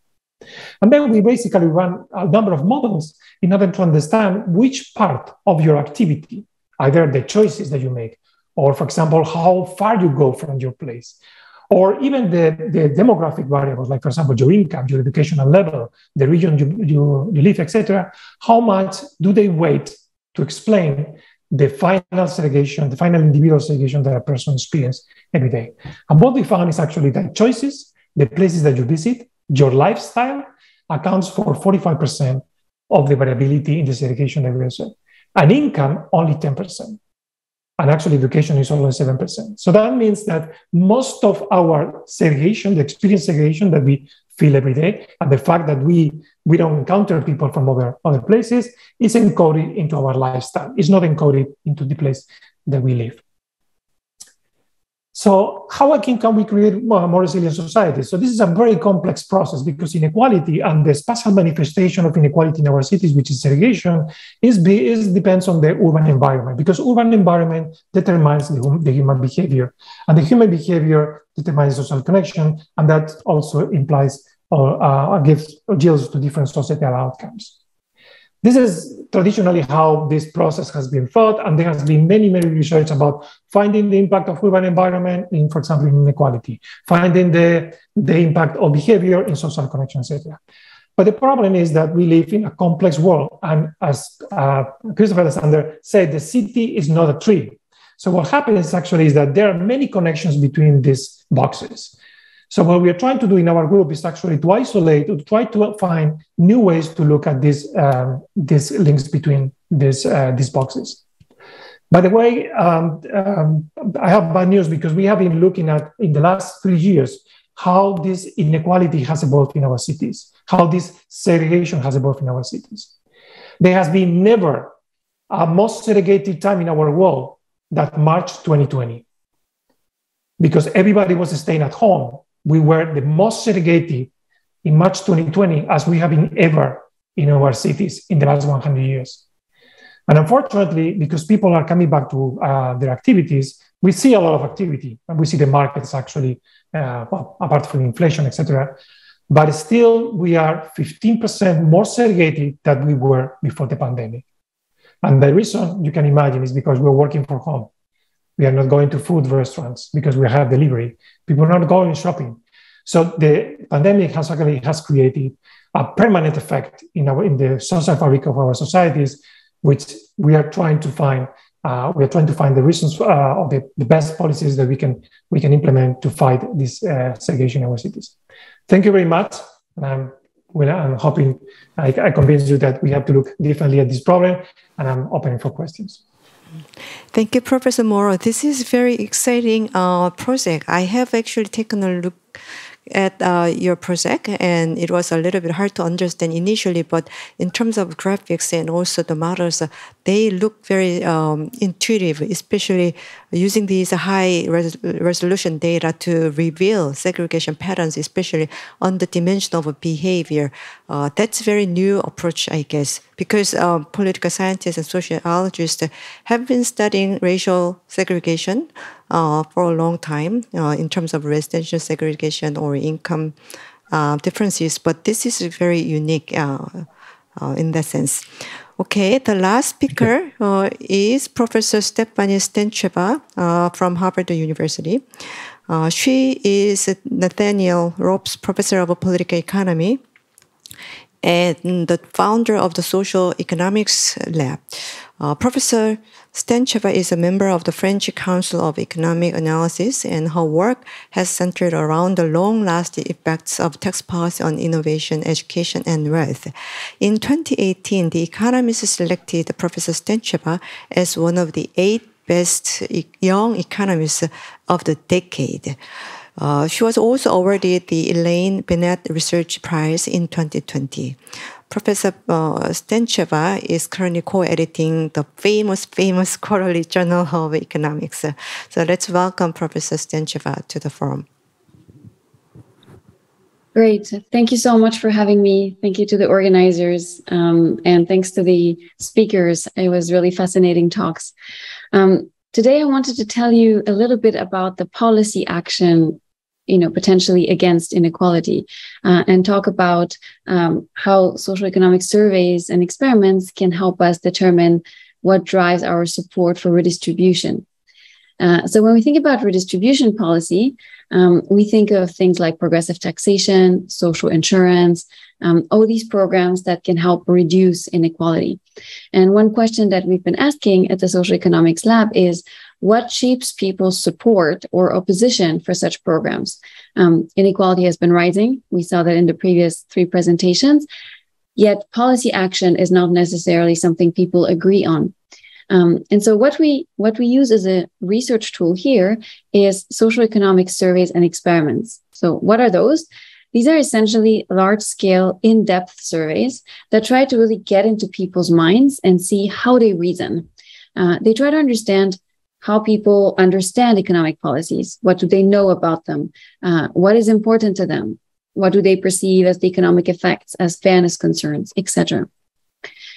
And then we basically run a number of models in order to understand which part of your activity, either the choices that you make, or for example, how far you go from your place, or even the, the demographic variables, like for example, your income, your educational level, the region you, you, you live, etc. How much do they weight to explain the final segregation, the final individual segregation that a person experiences every day? And what we found is actually that choices, the places that you visit, your lifestyle accounts for 45% of the variability in the segregation that we observe. And income, only 10% and actually education is only 7%. So that means that most of our segregation, the experience segregation that we feel every day, and the fact that we, we don't encounter people from other, other places is encoded into our lifestyle. It's not encoded into the place that we live. So how again can we create more, more resilient societies? So this is a very complex process because inequality and the spatial manifestation of inequality in our cities, which is segregation, is, is depends on the urban environment because urban environment determines the, the human behavior, and the human behavior determines social connection, and that also implies or uh, gives or yields to different societal outcomes. This is traditionally how this process has been thought, and there has been many, many research about finding the impact of urban environment in, for example, inequality, finding the, the impact of behavior in social connection, etc. But the problem is that we live in a complex world, and as uh, Christopher Alexander said, the city is not a tree. So what happens actually is that there are many connections between these boxes. So what we are trying to do in our group is actually to isolate, to try to find new ways to look at these um, these links between these uh, these boxes. By the way, um, um, I have bad news because we have been looking at in the last three years how this inequality has evolved in our cities, how this segregation has evolved in our cities. There has been never a most segregated time in our world that March 2020 because everybody was staying at home we were the most segregated in March 2020 as we have been ever in our cities in the last 100 years. And unfortunately, because people are coming back to uh, their activities, we see a lot of activity and we see the markets actually, uh, well, apart from inflation, etc. But still, we are 15% more segregated than we were before the pandemic. And the reason you can imagine is because we're working from home. We are not going to food restaurants because we have delivery. People are not going shopping. So the pandemic has actually has created a permanent effect in our in the social fabric of our societies, which we are trying to find. Uh, we are trying to find the reasons uh, of the, the best policies that we can we can implement to fight this uh, segregation in our cities. Thank you very much. And I'm, well, I'm hoping I, I convince you that we have to look differently at this problem, and I'm opening for questions. Thank you, Professor Moro. This is very exciting uh, project. I have actually taken a look at uh, your project, and it was a little bit hard to understand initially. But in terms of graphics and also the models, uh, they look very um, intuitive, especially using these high res resolution data to reveal segregation patterns, especially on the dimension of behavior. Uh, that's very new approach, I guess, because uh, political scientists and sociologists have been studying racial segregation for a long time uh, in terms of residential segregation or income uh, differences, but this is very unique uh, uh, in that sense. Okay, the last speaker uh, is Professor Stefanie Stantcheva from Harvard University. she is Nathaniel Ropes Professor of Political Economy and the founder of the Social Economics Lab. Uh, Professor Stantcheva is a member of the French Council of Economic Analysis, and her work has centered around the long-lasting effects of tax policy on innovation, education, and wealth. In 2018, The Economist selected Professor Stantcheva as one of the eight best young economists of the decade. Uh, she was also awarded the Elaine Bennett Research Prize in 2020. Professor uh, is currently co-editing the famous, famous quarterly Journal of Economics. So let's welcome Professor Stantcheva to the forum. Great. Thank you so much for having me. Thank you to the organizers um, and thanks to the speakers. It was really fascinating talks. Um, today, I wanted to tell you a little bit about the policy action you know potentially against inequality uh, and talk about um, how social economic surveys and experiments can help us determine what drives our support for redistribution Uh, so when we think about redistribution policy, um, we think of things like progressive taxation, social insurance, um, all these programs that can help reduce inequality. And one question that we've been asking at the Social Economics Lab is what shapes people's support or opposition for such programs? Um, inequality has been rising. We saw that in the previous three presentations. Yet policy action is not necessarily something people agree on. Um, and so what we what we use as a research tool here is social economic surveys and experiments. So what are those? These are essentially large scale, in depth surveys that try to really get into people's minds and see how they reason. Uh, they try to understand how people understand economic policies. What do they know about them? Uh, what is important to them? What do they perceive as the economic effects, as fairness concerns, etc.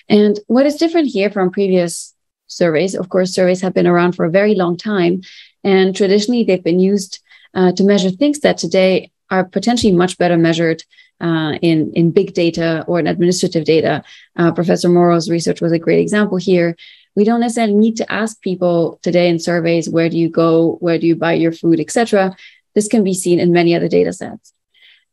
And what is different here from previous surveys? Of course, surveys have been around for a very long time, and traditionally they've been used uh, to measure things that today are potentially much better measured uh, in, in big data or in administrative data. Uh, Professor Moro's research was a great example here. We don't necessarily need to ask people today in surveys, where do you go, where do you buy your food, etc. This can be seen in many other data sets.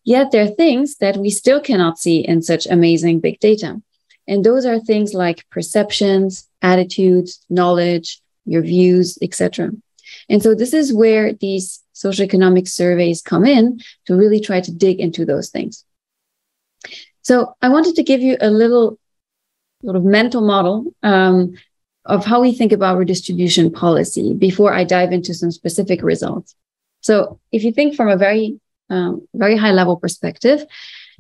Yet there are things that we still cannot see in such amazing big data. And those are things like perceptions, attitudes, knowledge, your views, etc. And so this is where these socioeconomic surveys come in to really try to dig into those things. So I wanted to give you a little sort of mental model um, of how we think about redistribution policy before I dive into some specific results. So if you think from a very, um, very high level perspective,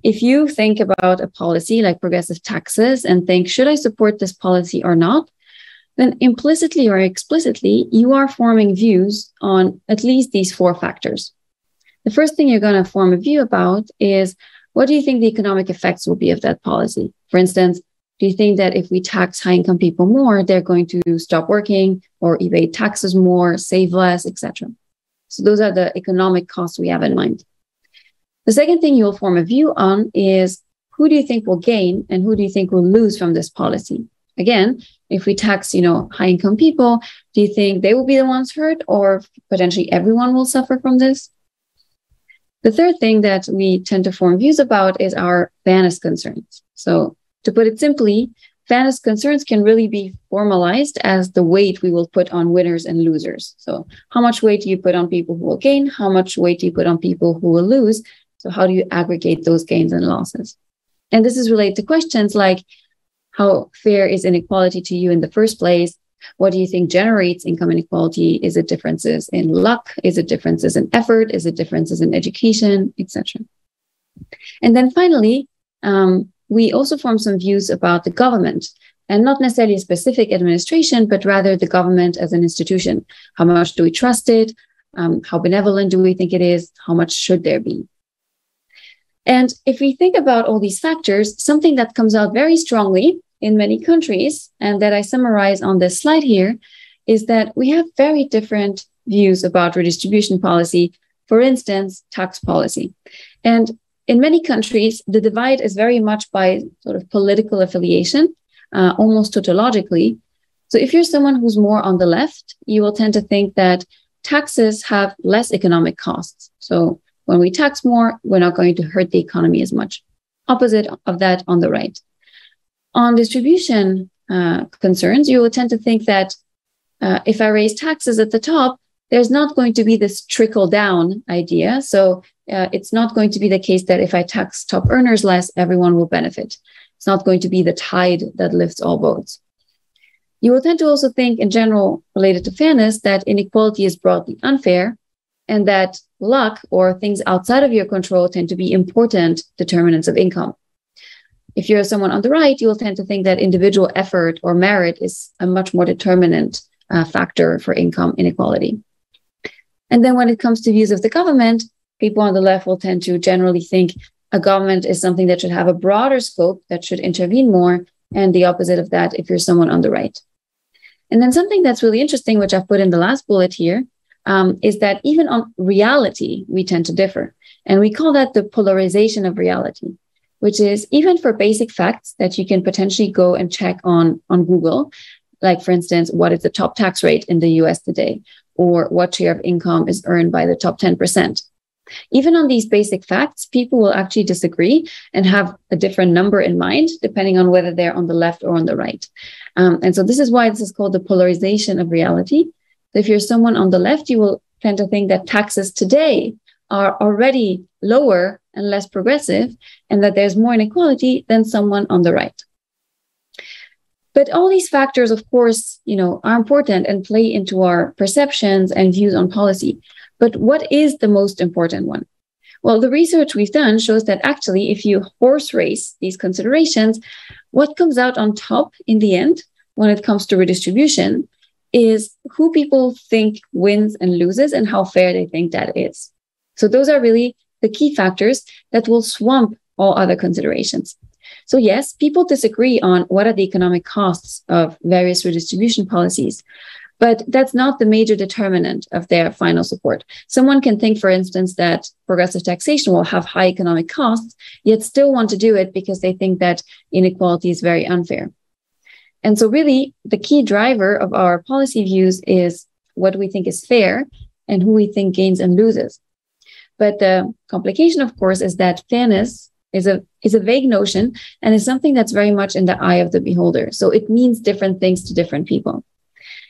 if you think about a policy like progressive taxes and think, should I support this policy or not? Then implicitly or explicitly, you are forming views on at least these four factors. The first thing you're going to form a view about is what do you think the economic effects will be of that policy? For instance, do you think that if we tax high income people more, they're going to stop working or evade taxes more, save less, etc.? So those are the economic costs we have in mind. The second thing you'll form a view on is who do you think will gain and who do you think will lose from this policy? Again, if we tax, you know, high income people, do you think they will be the ones hurt or potentially everyone will suffer from this? The third thing that we tend to form views about is our fairness concerns. So to put it simply, fairness concerns can really be formalized as the weight we will put on winners and losers. So, how much weight do you put on people who will gain? How much weight do you put on people who will lose? So, how do you aggregate those gains and losses? And this is related to questions like how fair is inequality to you in the first place? What do you think generates income inequality? Is it differences in luck? Is it differences in effort? Is it differences in education, etc.? And then finally, um, we also form some views about the government and not necessarily a specific administration, but rather the government as an institution. How much do we trust it? Um, how benevolent do we think it is? How much should there be? And if we think about all these factors, something that comes out very strongly in many countries, and that I summarize on this slide here, is that we have very different views about redistribution policy, for instance, tax policy. And in many countries, the divide is very much by sort of political affiliation, uh, almost tautologically. So if you're someone who's more on the left, you will tend to think that taxes have less economic costs. So when we tax more, we're not going to hurt the economy as much. Opposite of that on the right. On distribution uh, concerns, you will tend to think that uh, if I raise taxes at the top, there's not going to be this trickle down idea. So uh, it's not going to be the case that if I tax top earners less, everyone will benefit. It's not going to be the tide that lifts all boats. You will tend to also think, in general, related to fairness, that inequality is broadly unfair and that luck or things outside of your control tend to be important determinants of income. If you're someone on the right, you will tend to think that individual effort or merit is a much more determinant uh, factor for income inequality. And then when it comes to views of the government, people on the left will tend to generally think a government is something that should have a broader scope, that should intervene more, and the opposite of that if you're someone on the right. And then something that's really interesting, which I've put in the last bullet here, um, is that even on reality, we tend to differ. And we call that the polarization of reality, which is even for basic facts that you can potentially go and check on, on Google, like for instance, what is the top tax rate in the US today? Or what share of income is earned by the top 10%. Even on these basic facts, people will actually disagree and have a different number in mind, depending on whether they're on the left or on the right. Um, and so this is why this is called the polarization of reality. So If you're someone on the left, you will tend to think that taxes today are already lower and less progressive, and that there's more inequality than someone on the right. But all these factors, of course, you know, are important and play into our perceptions and views on policy. But what is the most important one? Well, the research we've done shows that actually, if you horse race these considerations, what comes out on top in the end when it comes to redistribution is who people think wins and loses and how fair they think that is. So, those are really the key factors that will swamp all other considerations. So, yes, people disagree on what are the economic costs of various redistribution policies, but that's not the major determinant of their final support. Someone can think, for instance, that progressive taxation will have high economic costs, yet still want to do it because they think that inequality is very unfair. And so, really, the key driver of our policy views is what we think is fair and who we think gains and loses. But the complication, of course, is that fairness is a is a vague notion and is something that's very much in the eye of the beholder. So it means different things to different people.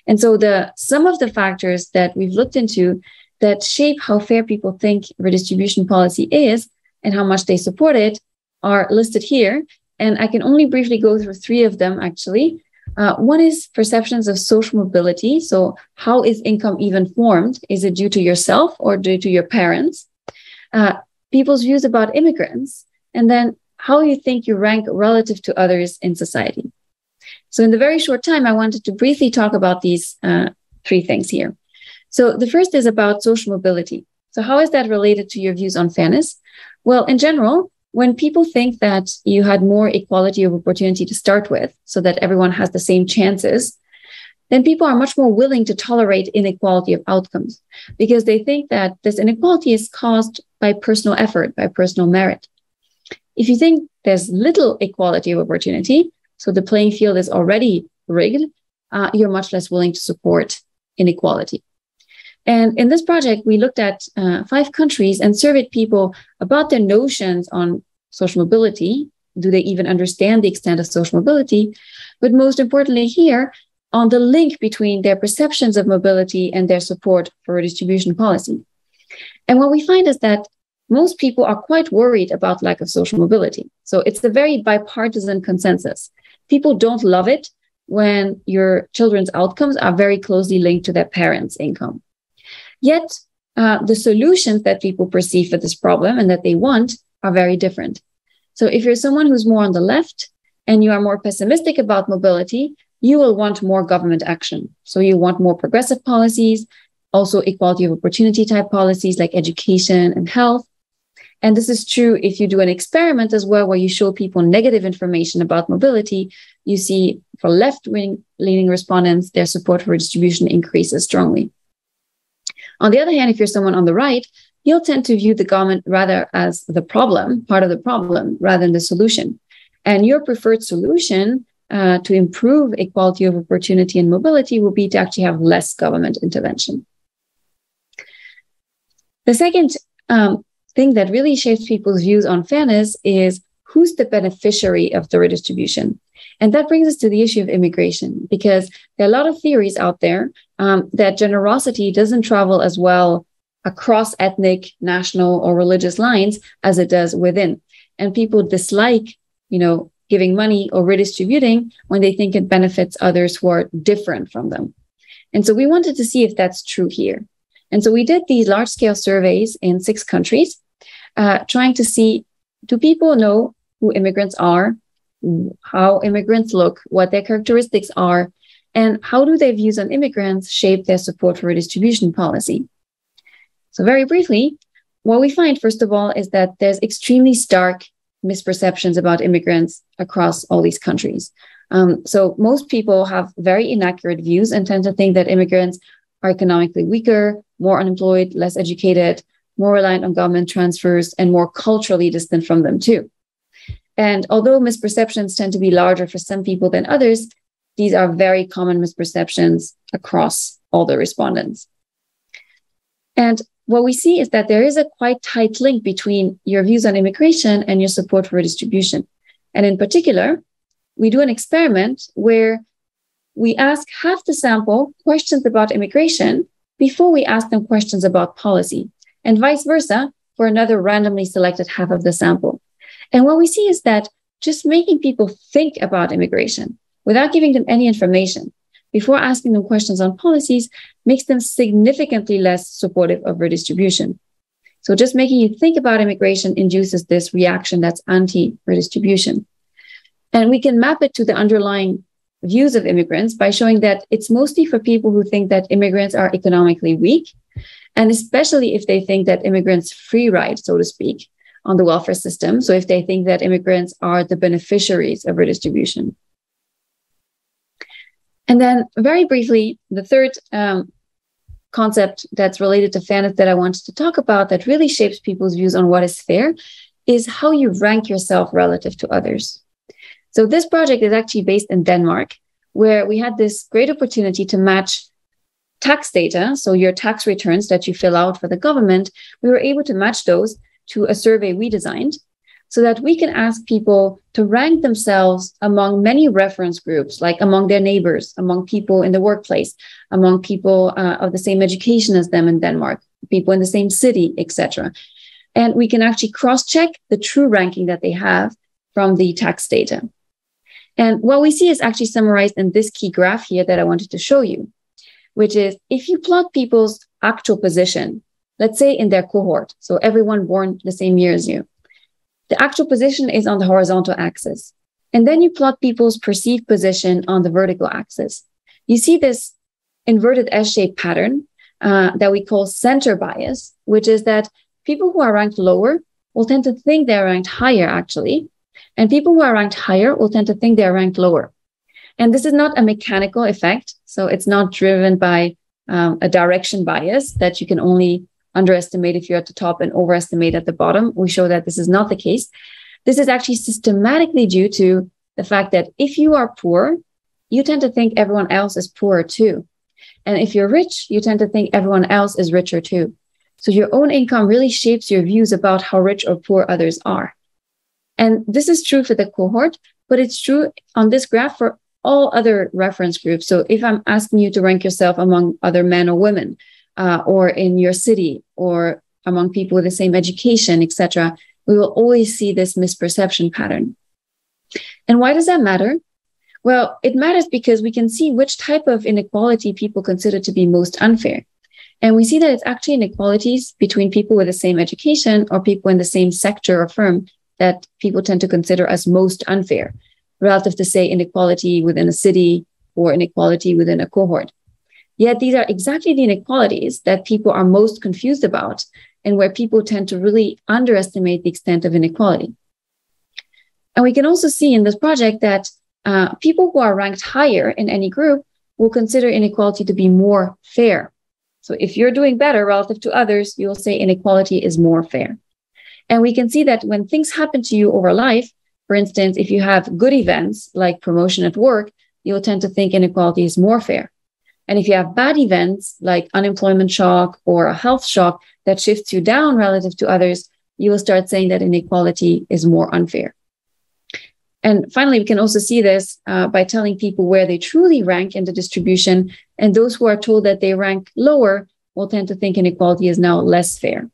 And so the some of the factors that we've looked into that shape how fair people think redistribution policy is and how much they support it are listed here. And I can only briefly go through three of them actually. Uh, one is perceptions of social mobility. So, how is income even formed? Is it due to yourself or due to your parents? Uh, people's views about immigrants, and then how you think you rank relative to others in society. So, in the very short time, I wanted to briefly talk about these uh, three things here. So, the first is about social mobility. So, how is that related to your views on fairness? Well, in general, when people think that you had more equality of opportunity to start with, so that everyone has the same chances, then people are much more willing to tolerate inequality of outcomes because they think that this inequality is caused by personal effort, by personal merit. If you think there's little equality of opportunity, so the playing field is already rigged, uh, you're much less willing to support inequality. And in this project, we looked at uh, five countries and surveyed people about their notions on social mobility. Do they even understand the extent of social mobility? But most importantly, here, on the link between their perceptions of mobility and their support for redistribution policy. And what we find is that most people are quite worried about lack of social mobility. So it's a very bipartisan consensus people don't love it when your children's outcomes are very closely linked to their parents' income. Yet, uh, the solutions that people perceive for this problem and that they want are very different. So, if you're someone who's more on the left and you are more pessimistic about mobility, you will want more government action. So, you want more progressive policies, also equality of opportunity type policies like education and health. And this is true if you do an experiment as well, where you show people negative information about mobility. You see, for left wing leaning respondents, their support for redistribution increases strongly. On the other hand, if you're someone on the right, you'll tend to view the government rather as the problem, part of the problem, rather than the solution. And your preferred solution uh, to improve equality of opportunity and mobility will be to actually have less government intervention. The second um, thing that really shapes people's views on fairness is who's the beneficiary of the redistribution. And that brings us to the issue of immigration, because there are a lot of theories out there um, that generosity doesn't travel as well across ethnic, national, or religious lines as it does within. And people dislike, you know, giving money or redistributing when they think it benefits others who are different from them. And so we wanted to see if that's true here. And so we did these large scale surveys in six countries uh, trying to see do people know who immigrants are, how immigrants look, what their characteristics are, and how do their views on immigrants shape their support for redistribution policy? So, very briefly, what we find, first of all, is that there's extremely stark misperceptions about immigrants across all these countries. Um, so, most people have very inaccurate views and tend to think that immigrants are economically weaker, more unemployed, less educated, more reliant on government transfers, and more culturally distant from them, too. And although misperceptions tend to be larger for some people than others, these are very common misperceptions across all the respondents. And what we see is that there is a quite tight link between your views on immigration and your support for redistribution. And in particular, we do an experiment where we ask half the sample questions about immigration before we ask them questions about policy, and vice versa for another randomly selected half of the sample. And what we see is that just making people think about immigration without giving them any information before asking them questions on policies makes them significantly less supportive of redistribution. So just making you think about immigration induces this reaction that's anti redistribution. And we can map it to the underlying views of immigrants by showing that it's mostly for people who think that immigrants are economically weak, and especially if they think that immigrants free ride, so to speak, on the welfare system. So if they think that immigrants are the beneficiaries of redistribution. And then, very briefly, the third um, concept that's related to fairness that I wanted to talk about that really shapes people's views on what is fair is how you rank yourself relative to others. So, this project is actually based in Denmark, where we had this great opportunity to match tax data, so your tax returns that you fill out for the government, we were able to match those to a survey we designed so that we can ask people to rank themselves among many reference groups, like among their neighbors, among people in the workplace, among people uh, of the same education as them in Denmark, people in the same city, etc. And we can actually cross-check the true ranking that they have from the tax data. And what we see is actually summarized in this key graph here that I wanted to show you, which is if you plot people's actual position, let's say in their cohort, so everyone born the same year as you, the actual position is on the horizontal axis. And then you plot people's perceived position on the vertical axis. You see this inverted S-shaped pattern uh, that we call center bias, which is that people who are ranked lower will tend to think they're ranked higher, actually. And people who are ranked higher will tend to think they're ranked lower. And this is not a mechanical effect. So it's not driven by um, a direction bias that you can only underestimate if you're at the top and overestimate at the bottom. We show that this is not the case. This is actually systematically due to the fact that if you are poor, you tend to think everyone else is poor too. And if you're rich, you tend to think everyone else is richer too. So your own income really shapes your views about how rich or poor others are. And this is true for the cohort, but it's true on this graph for all other reference groups. So if I'm asking you to rank yourself among other men or women, uh, or in your city or among people with the same education, etc., we will always see this misperception pattern. And why does that matter? Well, it matters because we can see which type of inequality people consider to be most unfair. And we see that it's actually inequalities between people with the same education or people in the same sector or firm that people tend to consider as most unfair, relative to, say, inequality within a city or inequality within a cohort. Yet these are exactly the inequalities that people are most confused about and where people tend to really underestimate the extent of inequality. And we can also see in this project that uh, people who are ranked higher in any group will consider inequality to be more fair. So if you're doing better relative to others, you'll say inequality is more fair. And we can see that when things happen to you over life, for instance, if you have good events like promotion at work, you'll tend to think inequality is more fair. And if you have bad events like unemployment shock or a health shock that shifts you down relative to others, you will start saying that inequality is more unfair. And finally, we can also see this uh, by telling people where they truly rank in the distribution. And those who are told that they rank lower will tend to think inequality is now less fair.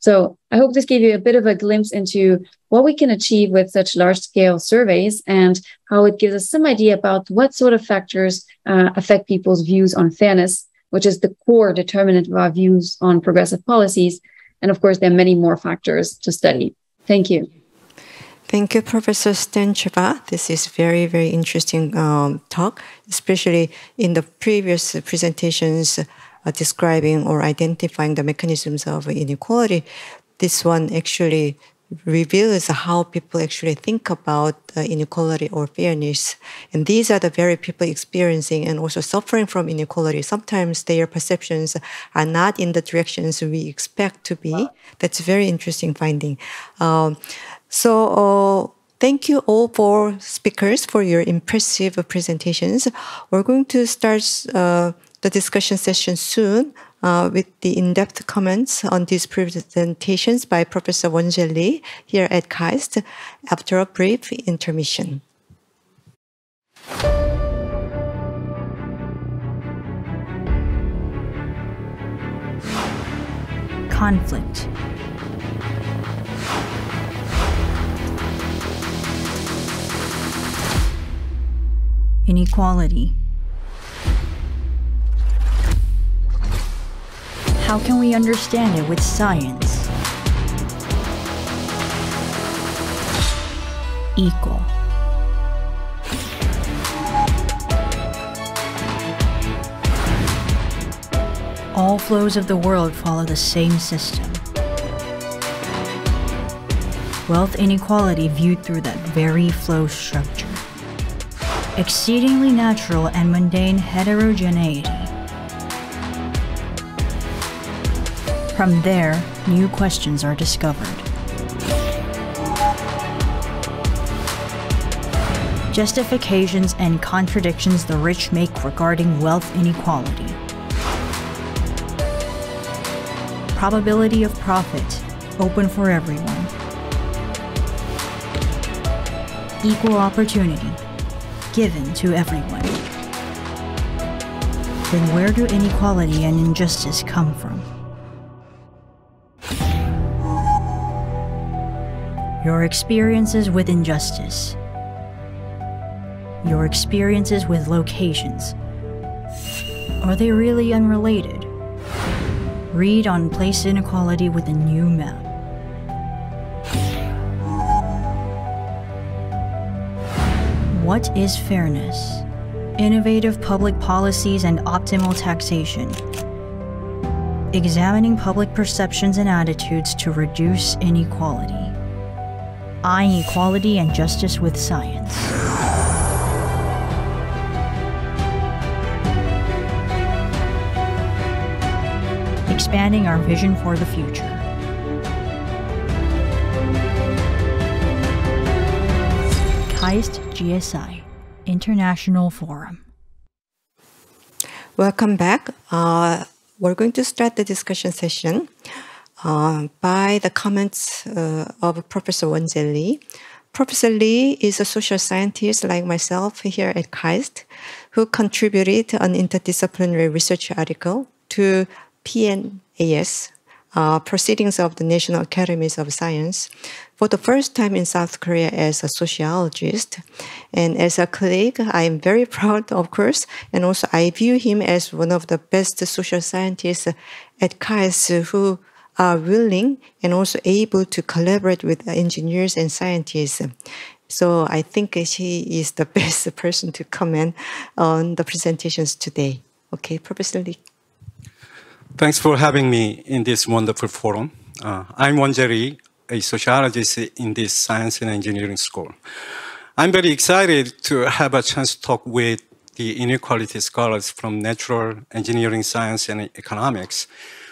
So I hope this gave you a bit of a glimpse into what we can achieve with such large scale surveys and how it gives us some idea about what sort of factors uh, affect people's views on fairness, which is the core determinant of our views on progressive policies. And of course, there are many more factors to study. Thank you. Thank you, Professor Stantcheva. This is very, very interesting um, talk, especially in the previous presentations describing or identifying the mechanisms of inequality. This one actually reveals how people actually think about uh, inequality or fairness. And these are the very people experiencing and also suffering from inequality. Sometimes their perceptions are not in the directions we expect to be. That's a very interesting finding. Um, so, uh, Thank you all for speakers for your impressive presentations. We're going to start uh, the discussion session soon. uh, with the in-depth comments on these presentations by Professor Won-jae Lee here at KAIST after a brief intermission. Conflict. Inequality. How can we understand it with science? Equal. All flows of the world follow the same system. Wealth inequality viewed through that very flow structure. Exceedingly natural and mundane heterogeneity From there, new questions are discovered. Justifications and contradictions the rich make regarding wealth inequality. Probability of profit, open for everyone. Equal opportunity, given to everyone. Then where do inequality and injustice come from? Your experiences with injustice, your experiences with locations. Are they really unrelated? Read on place inequality with a new map. What is fairness? Innovative public policies and optimal taxation. Examining public perceptions and attitudes to reduce inequality eyeing equality and justice with science. Expanding our vision for the future. KAIST GSI International Forum. Welcome back. Uh, we're going to start the discussion session uh, by the comments uh, of Professor Won-jae Lee. Professor Lee is a social scientist like myself here at KAIST who contributed an interdisciplinary research article to PNAS, uh, Proceedings of the National Academies of Science, for the first time in South Korea as a sociologist. And as a colleague, I am very proud, of course, and also I view him as one of the best social scientists at KAIST who are willing and also able to collaborate with engineers and scientists. So I think she is the best person to comment on the presentations today. Okay, Professor Lee. Thanks for having me in this wonderful forum. Uh, I'm Won-jae Lee, a sociologist in this science and engineering school. I'm very excited to have a chance to talk with the inequality scholars from natural engineering science and economics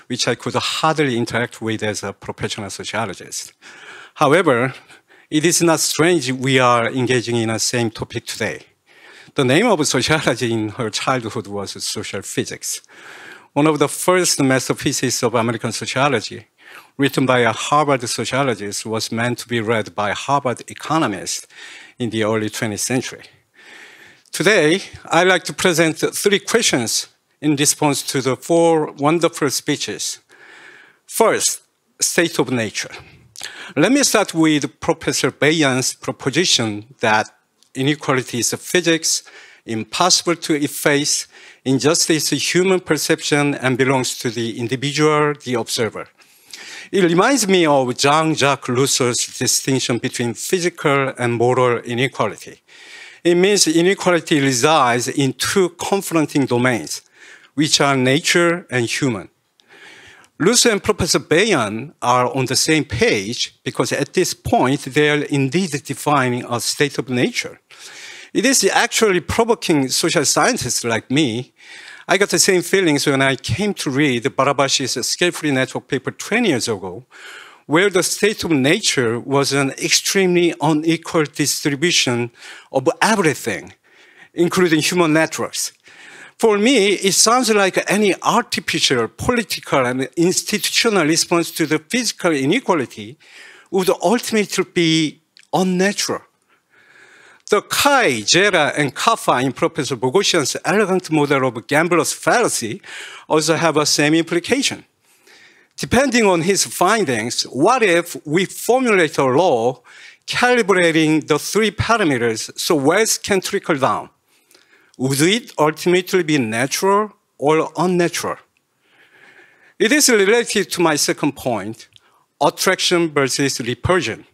which I could hardly interact with as a professional sociologist. However, it is not strange we are engaging in the same topic today. The name of sociology in her childhood was social physics. One of the first masterpieces of American sociology, written by a Harvard sociologist, was meant to be read by Harvard economists in the early 20th century. Today, I'd like to present three questions in response to the four wonderful speeches. First, state of nature. Let me start with Professor Bejan's proposition that inequality is a physics, impossible to efface, injustice is human perception and belongs to the individual, the observer. It reminds me of Jean-Jacques Rousseau's distinction between physical and moral inequality. It means inequality resides in two confronting domains, which are nature and human. Rousseau and Professor Bejan are on the same page because at this point they are indeed defining a state of nature. It is actually provoking social scientists like me. I got the same feelings when I came to read Barabasi's scale-free network paper 20 years ago, where the state of nature was an extremely unequal distribution of everything, including human networks. For me, it sounds like any artificial, political, and institutional response to the physical inequality would ultimately be unnatural. The chi, Gera, and Kappa in Professor Boghosian's elegant model of gambler's fallacy also have a same implication. Depending on his findings, what if we formulate a law calibrating the three parameters so wealth can trickle down? Would it ultimately be natural or unnatural? It is related to my second point, attraction versus repulsion.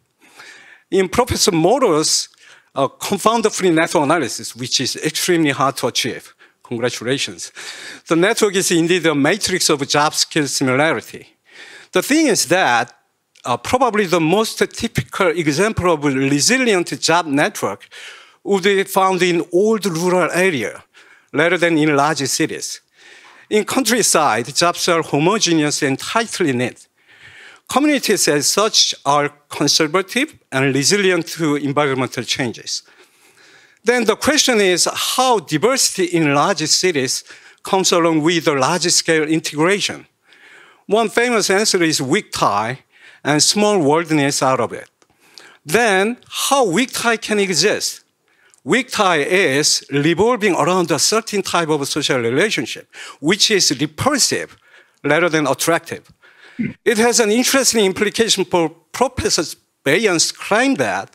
In Professor Moro's uh, confound-free network analysis, which is extremely hard to achieve, congratulations, the network is indeed a matrix of job-skill similarity. The thing is that uh, probably the most typical example of a resilient job network would be found in old rural area rather than in large cities. In countryside, jobs are homogeneous and tightly knit. Communities as such are conservative and resilient to environmental changes. Then the question is how diversity in large cities comes along with the large-scale integration. One famous answer is weak tie and small worldness out of it. Then how weak tie can exist? Weak tie is revolving around a certain type of social relationship, which is repulsive rather than attractive. It has an interesting implication for Professor Bejan's claim that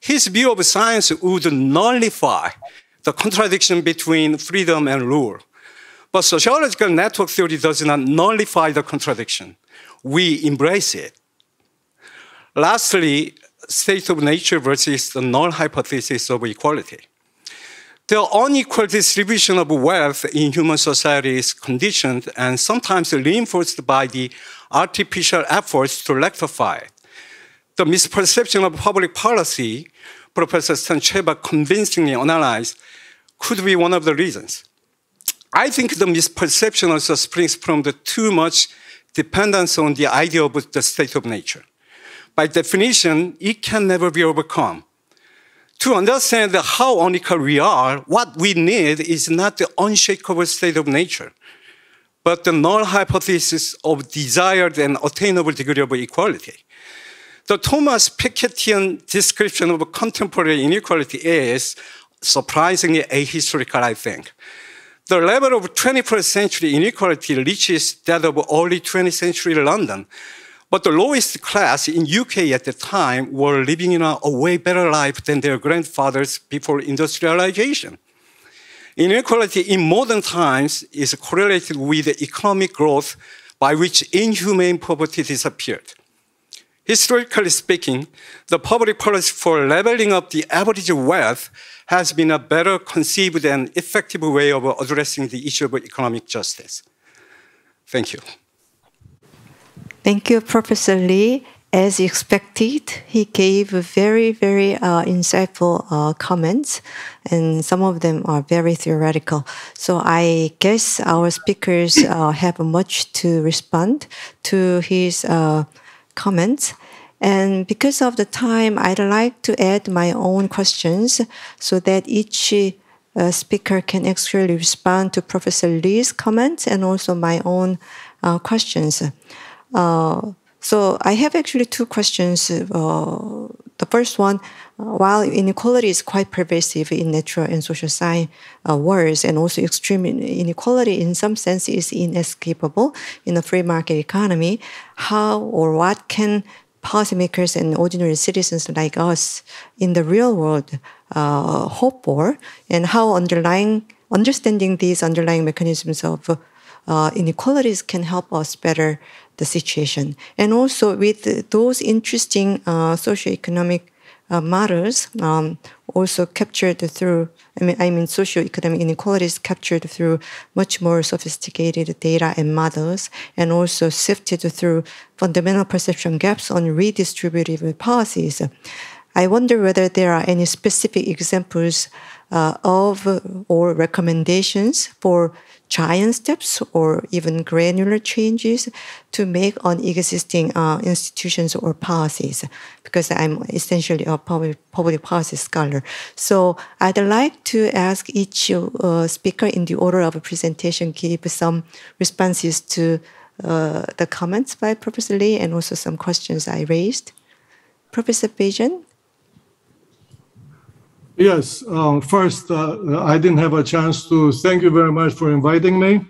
his view of science would nullify the contradiction between freedom and rule. But sociological network theory does not nullify the contradiction. We embrace it. Lastly, state of nature versus the null hypothesis of equality. The unequal distribution of wealth in human society is conditioned and sometimes reinforced by the artificial efforts to rectify it. The misperception of public policy, Professor Stantcheva convincingly analyzed, could be one of the reasons. I think the misperception also springs from the too much dependence on the idea of the state of nature by definition, it can never be overcome. To understand how unequal we are, what we need is not the unshakable state of nature, but the null hypothesis of desired and attainable degree of equality. The Thomas Piketty's description of contemporary inequality is surprisingly ahistorical, I think. The level of 21st century inequality reaches that of early 20th century London, but the lowest class in UK at the time were living in a, a way better life than their grandfathers before industrialization. Inequality in modern times is correlated with the economic growth by which inhumane poverty disappeared. Historically speaking, the public policy for leveling up the average wealth has been a better conceived and effective way of addressing the issue of economic justice. Thank you. Thank you, Professor Lee. As expected, he gave very, very uh, insightful uh, comments, and some of them are very theoretical. So I guess our speakers uh, have much to respond to his uh, comments. And because of the time, I'd like to add my own questions so that each uh, speaker can actually respond to Professor Lee's comments and also my own uh, questions. Uh, so I have actually two questions. Uh, the first one, uh, while inequality is quite pervasive in natural and social science worlds, and also extreme inequality in some sense is inescapable in a free market economy, how or what can policymakers and ordinary citizens like us in the real world uh, hope for, and how underlying understanding these underlying mechanisms of uh, inequalities can help us better the situation. And also with those interesting uh, socioeconomic uh, matters um, also captured through, I mean, I mean, socioeconomic inequalities captured through much more sophisticated data and models, and also sifted through fundamental perception gaps on redistributive policies. I wonder whether there are any specific examples uh, of or recommendations for giant steps or even granular changes to make on existing uh, institutions or policies because I'm essentially a public, public policy scholar. So I'd like to ask each uh, speaker in the order of presentation give some responses to uh, the comments by Professor Lee and also some questions I raised. Professor Bejan? Yes, um, first, uh, I didn't have a chance to thank you very much for inviting me,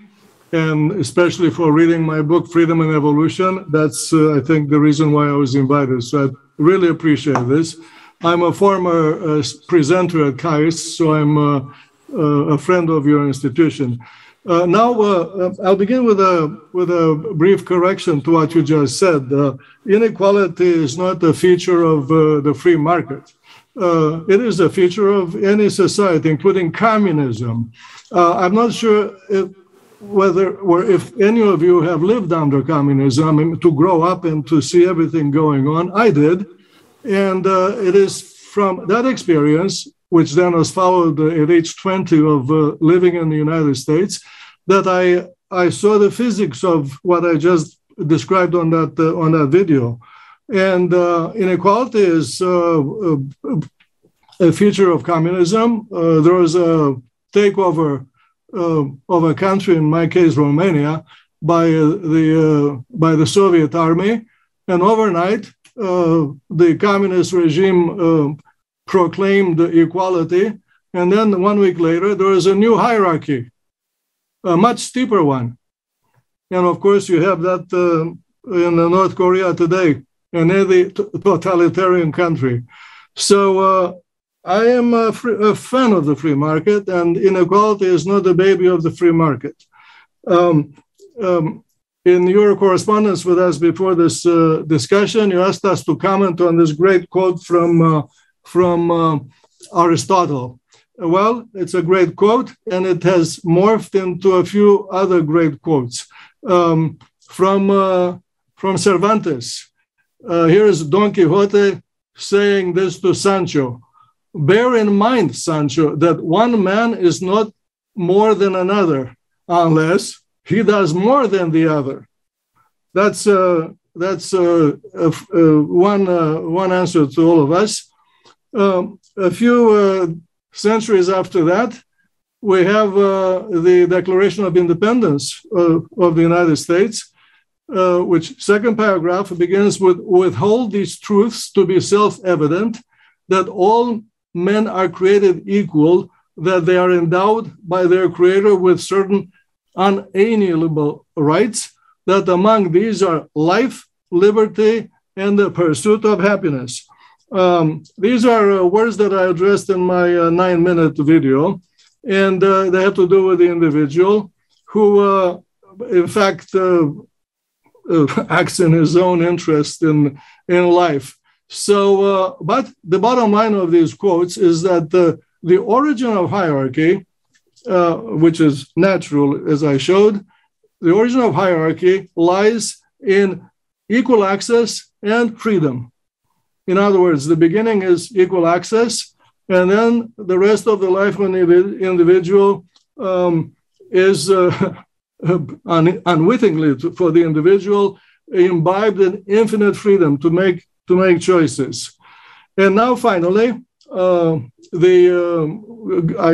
and especially for reading my book, Freedom and Evolution. That's, uh, I think, the reason why I was invited. So I really appreciate this. I'm a former uh, presenter at KAIST, so I'm uh, uh, a friend of your institution. Uh, now, I'll begin with a, with a brief correction to what you just said. inequality is not a feature of the free market uh, it is a feature of any society, including communism. Uh, I'm not sure if, whether or if any of you have lived under communism, to grow up and to see everything going on. I did. And uh, it is from that experience, which then was followed at age 20 of uh, living in the United States, that I, I saw the physics of what I just described on that, uh, on that video. And uh, inequality is uh, a feature of communism. Uh, there was a takeover uh, of a country, in my case, Romania, by the by the Soviet army, and overnight the communist regime proclaimed equality, and then one week later there was a new hierarchy, a much steeper one, and of course you have that uh, in North Korea today in any totalitarian country. So uh, I am a, free, a, fan of the free market, and inequality is not a baby of the free market. Um, um, in your correspondence with us before this uh, discussion, you asked us to comment on this great quote from uh, from uh, Aristotle. Well, it's a great quote, and it has morphed into a few other great quotes um, from uh, from Cervantes. Uh, here's Don Quixote saying this to Sancho Bear in mind, Sancho, that one man is not more than another unless he does more than the other. That's, uh, that's uh, uh, one, uh, one answer to all of us. Um, a few uh, centuries after that, we have the Declaration of Independence of the United States, uh, which second paragraph begins with withhold these truths to be self-evident that all men are created equal, that they are endowed by their creator with certain unalienable rights, that among these are life, liberty, and the pursuit of happiness. Um, these are uh, words that I addressed in my uh, nine minute video, and uh, they have to do with the individual who, uh, in fact, uh, acts in his own interest in, in life. So, uh, but the bottom line of these quotes is that the, the origin of hierarchy, uh, which is natural, as I showed, the origin of hierarchy lies in equal access and freedom. In other words, the beginning is equal access, and then the rest of the life of the individual um, is uh, un- unwittingly for the individual imbibed an infinite freedom to make to make choices. And now, finally, uh, the uh, I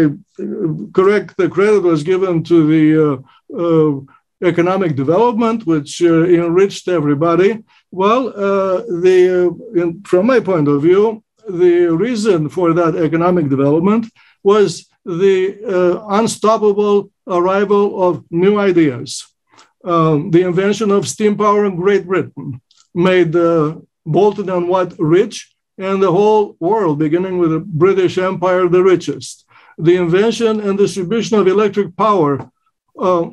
correct the credit was given to the uh, uh economic development, which uh, enriched everybody. Well, uh, the in, from my point of view, the reason for that economic development was the unstoppable arrival of new ideas. Um, the invention of steam power in Great Britain made uh, Boulton and Watt rich, and the whole world, beginning with the British Empire, the richest. The invention and distribution of electric power uh,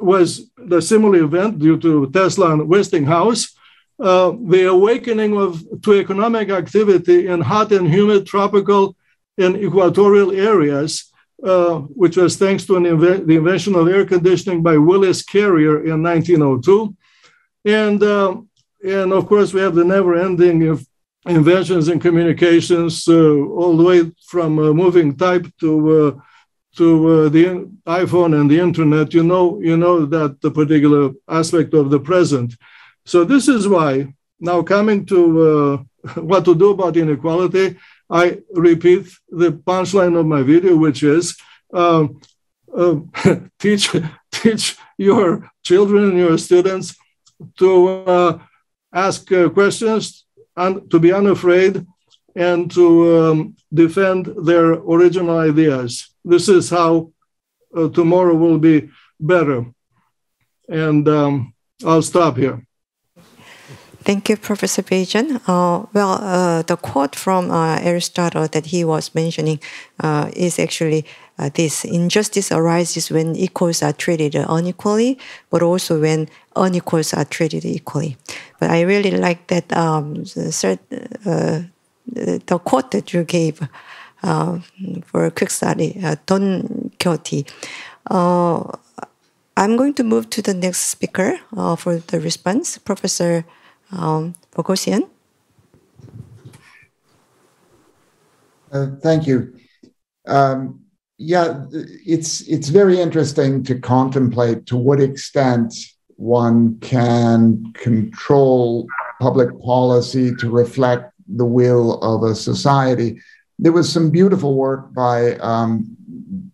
was the similar event due to Tesla and Westinghouse. Uh, the awakening of to economic activity in hot and humid tropical and equatorial areas uh, which was thanks to inve- the invention of air conditioning by Willis Carrier in 1902. And, uh, and of course, we have the never ending inventions in communications, all the way from moving type to to uh, the iPhone and the internet, you know, you know that the particular aspect of the present. So this is why now coming to uh, what to do about inequality, I repeat the punchline of my video, which is um, uh, teach teach your children and your students to uh, ask uh, questions and to be unafraid and to um, defend their original ideas. This is how uh, tomorrow will be better. And um, I'll stop here. Thank you, Professor Bejan. Uh, well, uh, the quote from uh, Aristotle that he was mentioning uh, is actually uh, this injustice arises when equals are treated unequally, but also when unequals are treated equally. But I really like that um, the, the quote that you gave for a quick study, Don Quixote. I'm going to move to the next speaker for the response, Professor um. Uh, thank you. Um, yeah, it's it's very interesting to contemplate to what extent one can control public policy to reflect the will of a society. There was some beautiful work by um,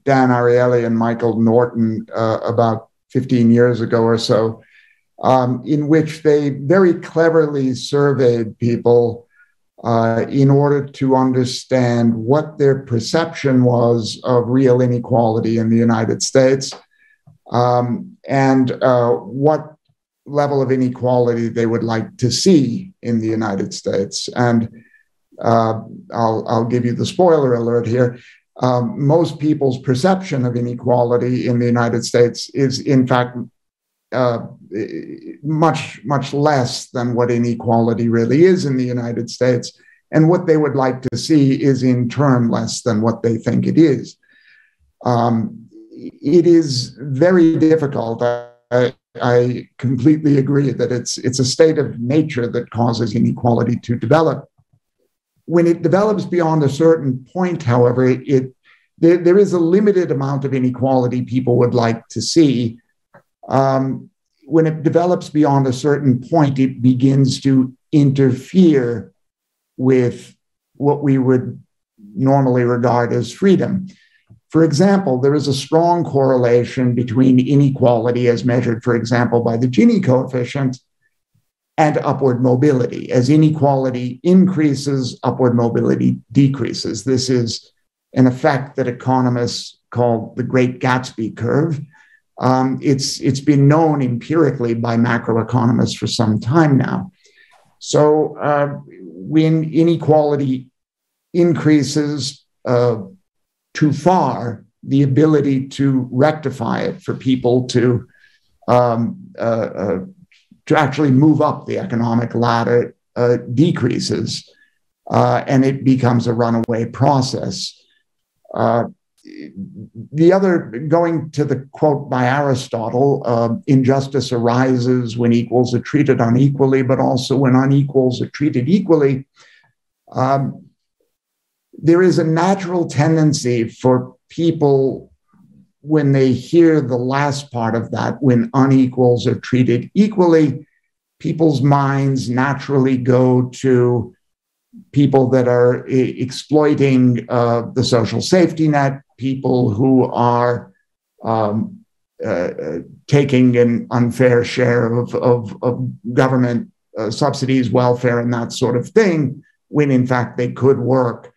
Dan Ariely and Michael Norton uh, about 15 years ago or so um, in which they very cleverly surveyed people uh, in order to understand what their perception was of real inequality in the United States um, and uh, what level of inequality they would like to see in the United States. And uh, I'll, I'll give you the spoiler alert here. Um, most people's perception of inequality in the United States is, in fact, uh, much, much less than what inequality really is in the United States. And what they would like to see is in turn less than what they think it is. Um, it is very difficult. I, I completely agree that it's, it's a state of nature that causes inequality to develop. When it develops beyond a certain point, however, it, there, there is a limited amount of inequality people would like to see um, when it develops beyond a certain point, it begins to interfere with what we would normally regard as freedom. For example, there is a strong correlation between inequality, as measured, for example, by the Gini coefficient, and upward mobility. As inequality increases, upward mobility decreases. This is an effect that economists call the Great Gatsby curve. Um, it's it's been known empirically by macroeconomists for some time now. So uh, when inequality increases uh, too far, the ability to rectify it for people to um, uh, uh to actually move up the economic ladder uh, decreases, uh, and it becomes a runaway process the other, going to the quote by Aristotle, uh, injustice arises when equals are treated unequally, but also when unequals are treated equally. Um, there is a natural tendency for people when they hear the last part of that, when unequals are treated equally, people's minds naturally go to people that are exploiting uh, the social safety net, people who are um, uh, uh, taking an unfair share of, of, of government uh, subsidies, welfare, and that sort of thing, when in fact they could work.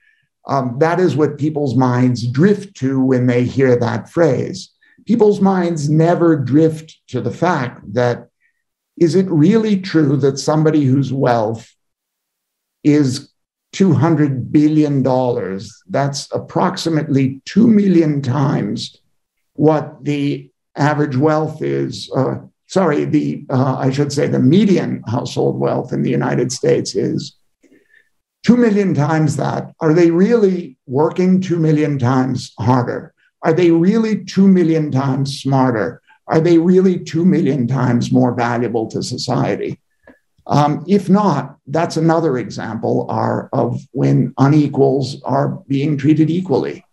Um, that is what people's minds drift to when they hear that phrase. People's minds never drift to the fact that is it really true that somebody whose wealth is $200 billion. That's approximately 2 million times what the average wealth is. Uh, sorry, the uh, I should say the median household wealth in the United States is 2 million times that. Are they really working 2 million times harder? Are they really 2 million times smarter? Are they really 2 million times more valuable to society? Um, if not, that's another example are, of when unequals are being treated equally.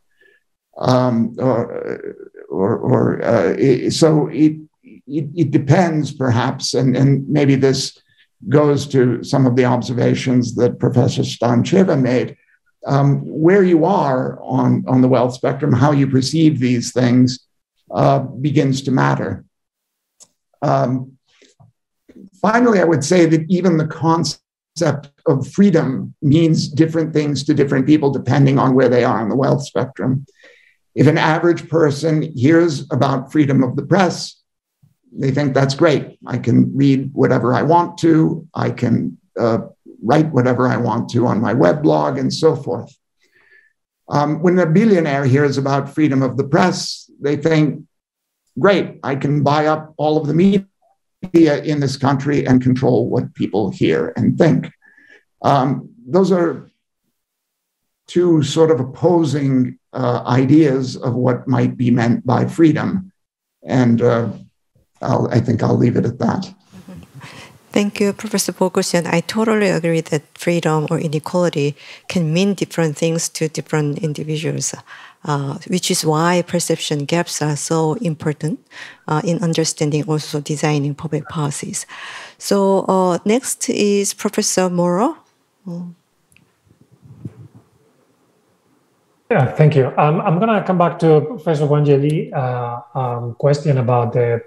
Um, or, or, or uh, so it, it, it, depends perhaps, and, and maybe this goes to some of the observations that Professor Stantcheva made. Um, where you are on, on the wealth spectrum, how you perceive these things uh, begins to matter. Um, finally, I would say that even the concept of freedom means different things to different people depending on where they are on the wealth spectrum. If an average person hears about freedom of the press, they think that's great. I can read whatever I want to. I can uh, write whatever I want to on my web blog and so forth. Um, when a billionaire hears about freedom of the press, they think, great, I can buy up all of the media in this country and control what people hear and think. Um, those are two sort of opposing uh, ideas of what might be meant by freedom. And uh, i think I'll leave it at that. Thank you, Professor Boghosian. I totally agree that freedom or inequality can mean different things to different individuals, uh, which is why perception gaps are so important uh, in understanding also designing public policies. So uh, next is Professor Moro. Yeah, thank you. Um, I'm going to come back to Professor Won-jae uh, um, question about the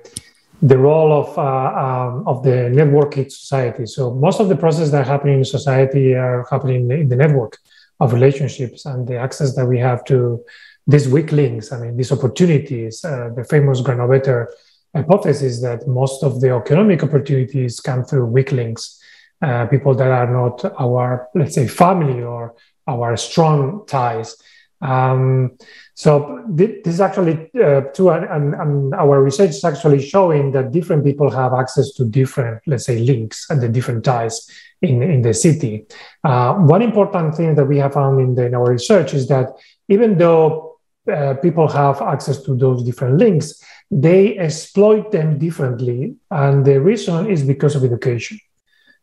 the role of uh, um, of the networked society. So most of the processes that are happening in society are happening in the network of relationships and the access that we have to these weak links. I mean, these opportunities. Uh, the famous Granovetter hypothesis that most of the economic opportunities come through weak links, uh, people that are not our, let's say, family or our strong ties. Um, so this is actually uh, and, our research is actually showing that different people have access to different, let's say, links and the different ties in, in the city. Uh, one important thing that we have found in, the, in our research is that even though uh, people have access to those different links, they exploit them differently, and the reason is because of education.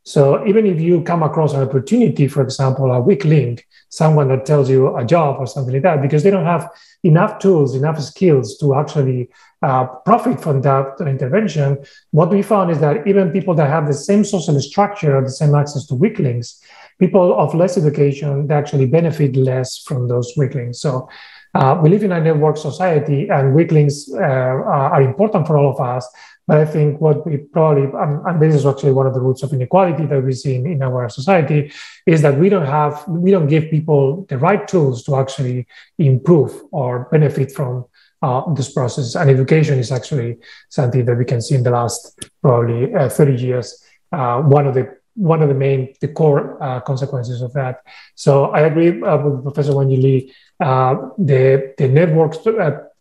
So even if you come across an opportunity, for example, a weak link, someone that tells you a job or something like that, because they don't have enough tools, enough skills to actually uh, profit from that intervention, what we found is that even people that have the same social structure or the same access to weak links, people of less education, they actually benefit less from those weak links. So uh, we live in a network society and weak links uh, are important for all of us but I think what we probably, um, and this is actually one of the roots of inequality that we see in, in our society, is that we don't have, we don't give people the right tools to actually improve or benefit from uh, this process. And education is actually something that we can see in the last probably uh, 30 years. Uh, one of the one of the main, the core uh, consequences of that. So I agree uh, with Professor Won-jae Lee. Uh, the the network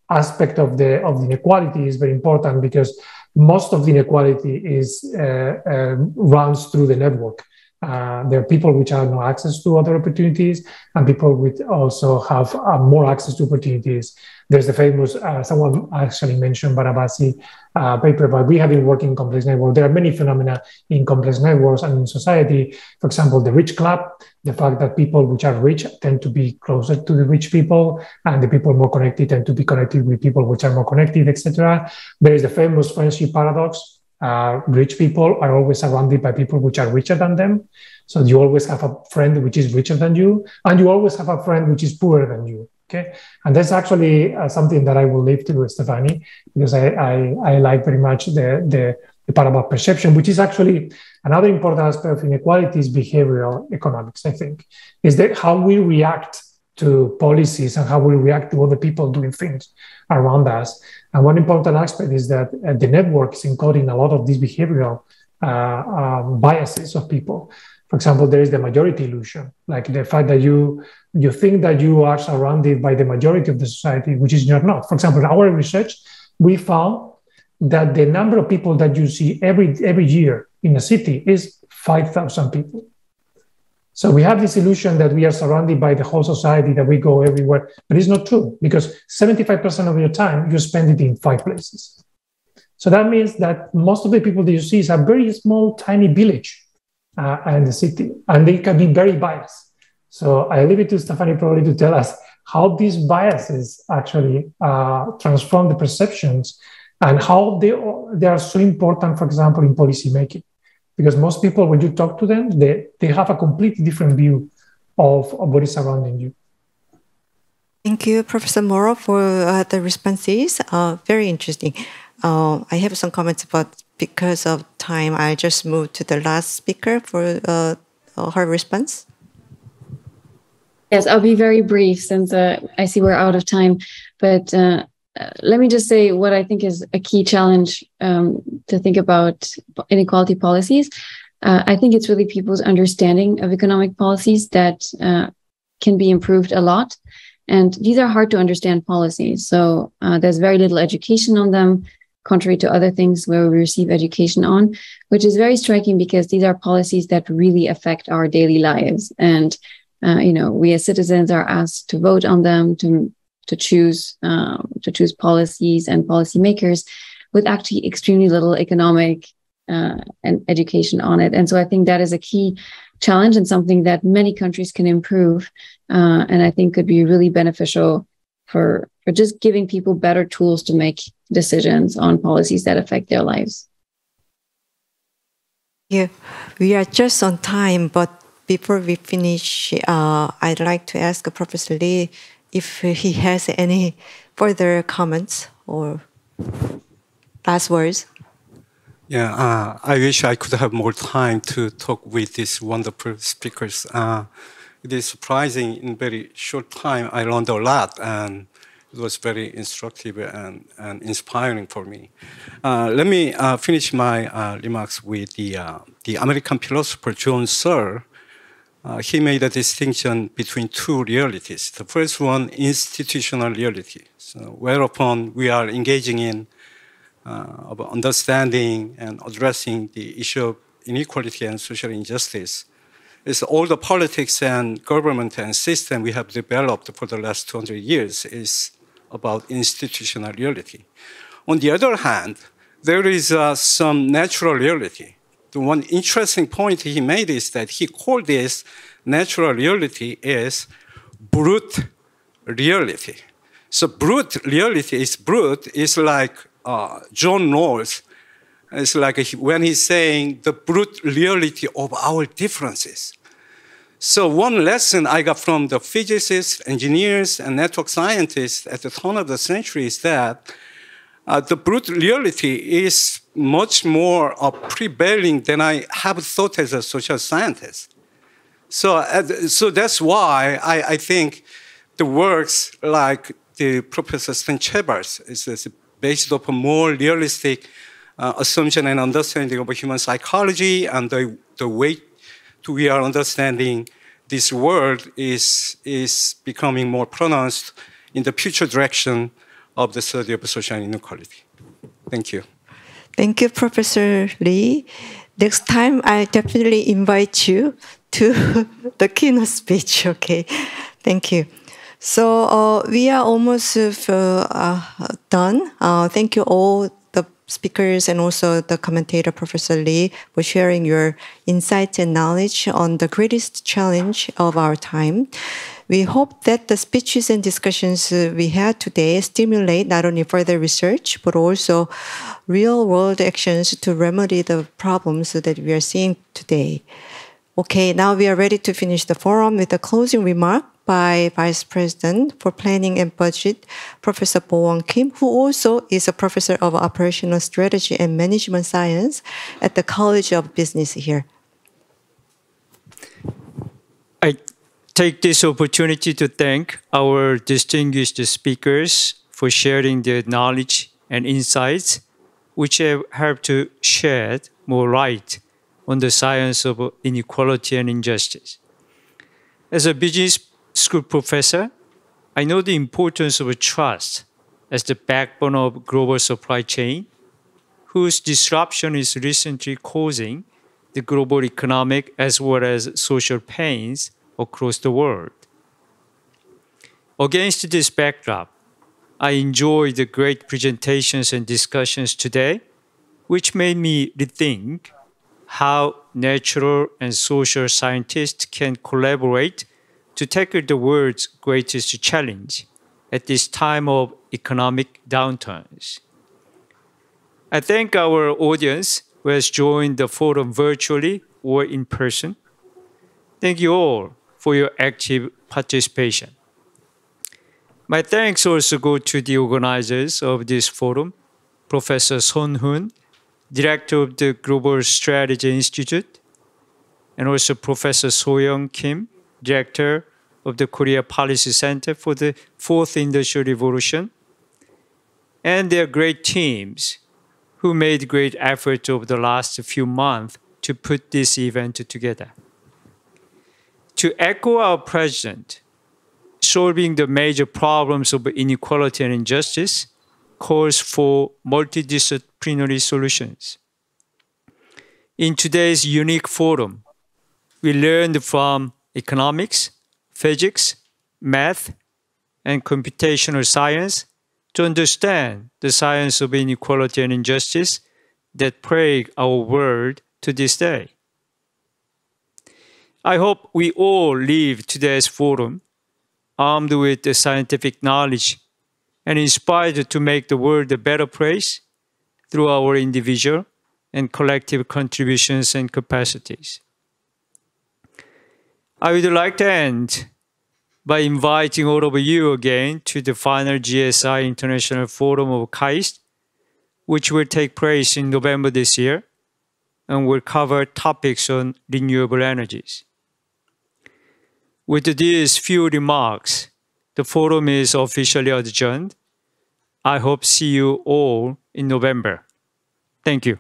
aspect of the of the inequality is very important because most of the inequality is uh, uh, runs through the network. Uh, there are people which have no access to other opportunities, and people which also have uh, more access to opportunities. There's the famous, uh, someone actually mentioned Barabasi uh, paper, but we have been working in complex networks. There are many phenomena in complex networks and in society. For example, the rich club, the fact that people which are rich tend to be closer to the rich people, and the people more connected tend to be connected with people which are more connected, etc. There is the famous friendship paradox. Uh, rich people are always surrounded by people which are richer than them. So you always have a friend which is richer than you, and you always have a friend which is poorer than you. Okay, and that's actually uh, something that I will leave to Stefanie because I, I, I like very much the, the, the part about perception, which is actually another important aspect of inequality is behavioral economics. I think is that how we react to policies and how we react to other people doing things around us. And one important aspect is that uh, the network is encoding a lot of these behavioral uh, um, biases of people. For example, there is the majority illusion, like the fact that you you think that you are surrounded by the majority of the society, which is not. For example, in our research, we found that the number of people that you see every every year in a city is 5,000 people. So we have this illusion that we are surrounded by the whole society, that we go everywhere, but it's not true because 75% of your time you spend it in five places. So that means that most of the people that you see is a very small, tiny village uh, and the city, and they can be very biased. So I leave it to Stefanie probably to tell us how these biases actually uh, transform the perceptions and how they, they are so important, for example, in policy making. Because most people, when you talk to them, they, they have a completely different view of, of what is surrounding you. Thank you, Professor Moro, for uh, the responses. Uh, very interesting. Uh, I have some comments, but because of time, I just moved to the last speaker for uh, her response. Yes, I'll be very brief since uh, I see we're out of time. But uh, let me just say what I think is a key challenge um, to think about inequality policies. I think it's really people's understanding of economic policies that can be improved a lot. And these are hard to understand policies. So uh, there's very little education on them, contrary to other things where we receive education on, which is very striking because these are policies that really affect our daily lives. And, uh, you know, we as citizens are asked to vote on them, to, to choose, um, to choose policies and policymakers with actually extremely little economic uh, and education on it. And so I think that is a key challenge and something that many countries can improve uh, and i think could be really beneficial for for just giving people better tools to make decisions on policies that affect their lives yeah we are just on time but before we finish uh, i'd like to ask professor lee if he has any further comments or last words yeah, uh, I wish I could have more time to talk with these wonderful speakers. Uh, it is surprising in very short time I learned a lot and it was very instructive and, and inspiring for me. Uh, let me uh, finish my uh, remarks with the, uh, the American philosopher John Searle. He made a distinction between two realities. The first one, institutional reality, so whereupon we are engaging in uh, understanding and addressing the issue of inequality and social injustice is all the politics and government and system we have developed for the last 200 years is about institutional reality. On the other hand, there is uh, some natural reality. The one interesting point he made is that he called this natural reality is brute reality. So brute reality is brute is like uh, John Rawls. It's like when he's saying the brute reality of our differences. So one lesson I got from the physicists, engineers, and network scientists at the turn of the century is that uh, the brute reality is much more uh, prevailing than I have thought as a social scientist. So, uh, so that's why I, I, think the works like the Professor Stantcheva's is, is based upon more realistic uh, assumption and understanding of human psychology and the, the way to we are understanding this world is, is becoming more pronounced in the future direction of the study of social inequality. Thank you. Thank you, Professor Lee. Next time, I definitely invite you to the keynote speech. Okay, thank you. So uh, we are almost uh, uh, done. Uh, thank you all the speakers and also the commentator, Professor Lee, for sharing your insights and knowledge on the greatest challenge of our time. We hope that the speeches and discussions uh, we had today stimulate not only further research, but also real world actions to remedy the problems that we are seeing today. Okay, now we are ready to finish the forum with a closing remark by Vice President for Planning and Budget, Professor Bo-Won Kim, who also is a professor of operational strategy and management science at the College of Business here. I take this opportunity to thank our distinguished speakers for sharing their knowledge and insights, which have helped to shed more light on the science of inequality and injustice. As a business school professor, I know the importance of trust as the backbone of global supply chain, whose disruption is recently causing the global economic as well as social pains across the world. Against this backdrop, I enjoyed the great presentations and discussions today, which made me rethink how natural and social scientists can collaborate to tackle the world's greatest challenge at this time of economic downturns. I thank our audience who has joined the forum virtually or in person. Thank you all for your active participation. My thanks also go to the organizers of this forum, Professor Son Hoon, Director of the Global Strategy Institute, and also Professor Soyoung Kim, Director of the Korea Policy Center for the Fourth Industrial Revolution, and their great teams who made great efforts over the last few months to put this event together. To echo our president, solving the major problems of inequality and injustice calls for multidisciplinary solutions. In today's unique forum, we learned from economics, physics, math, and computational science to understand the science of inequality and injustice that plague our world to this day. I hope we all leave today's forum armed with the scientific knowledge and inspired to make the world a better place through our individual and collective contributions and capacities. I would like to end by inviting all of you again to the final GSI International Forum of KAIST, which will take place in November this year and will cover topics on renewable energies. With these few remarks, the forum is officially adjourned. I hope see you all in November. Thank you.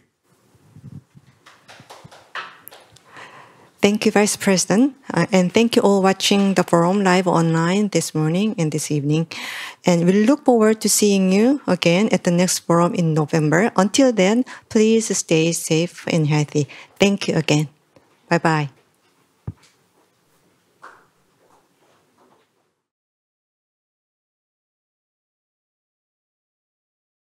Thank you, Vice President. Uh, and thank you all watching the forum live online this morning and this evening. And we look forward to seeing you again at the next forum in November. Until then, please stay safe and healthy. Thank you again. Bye bye.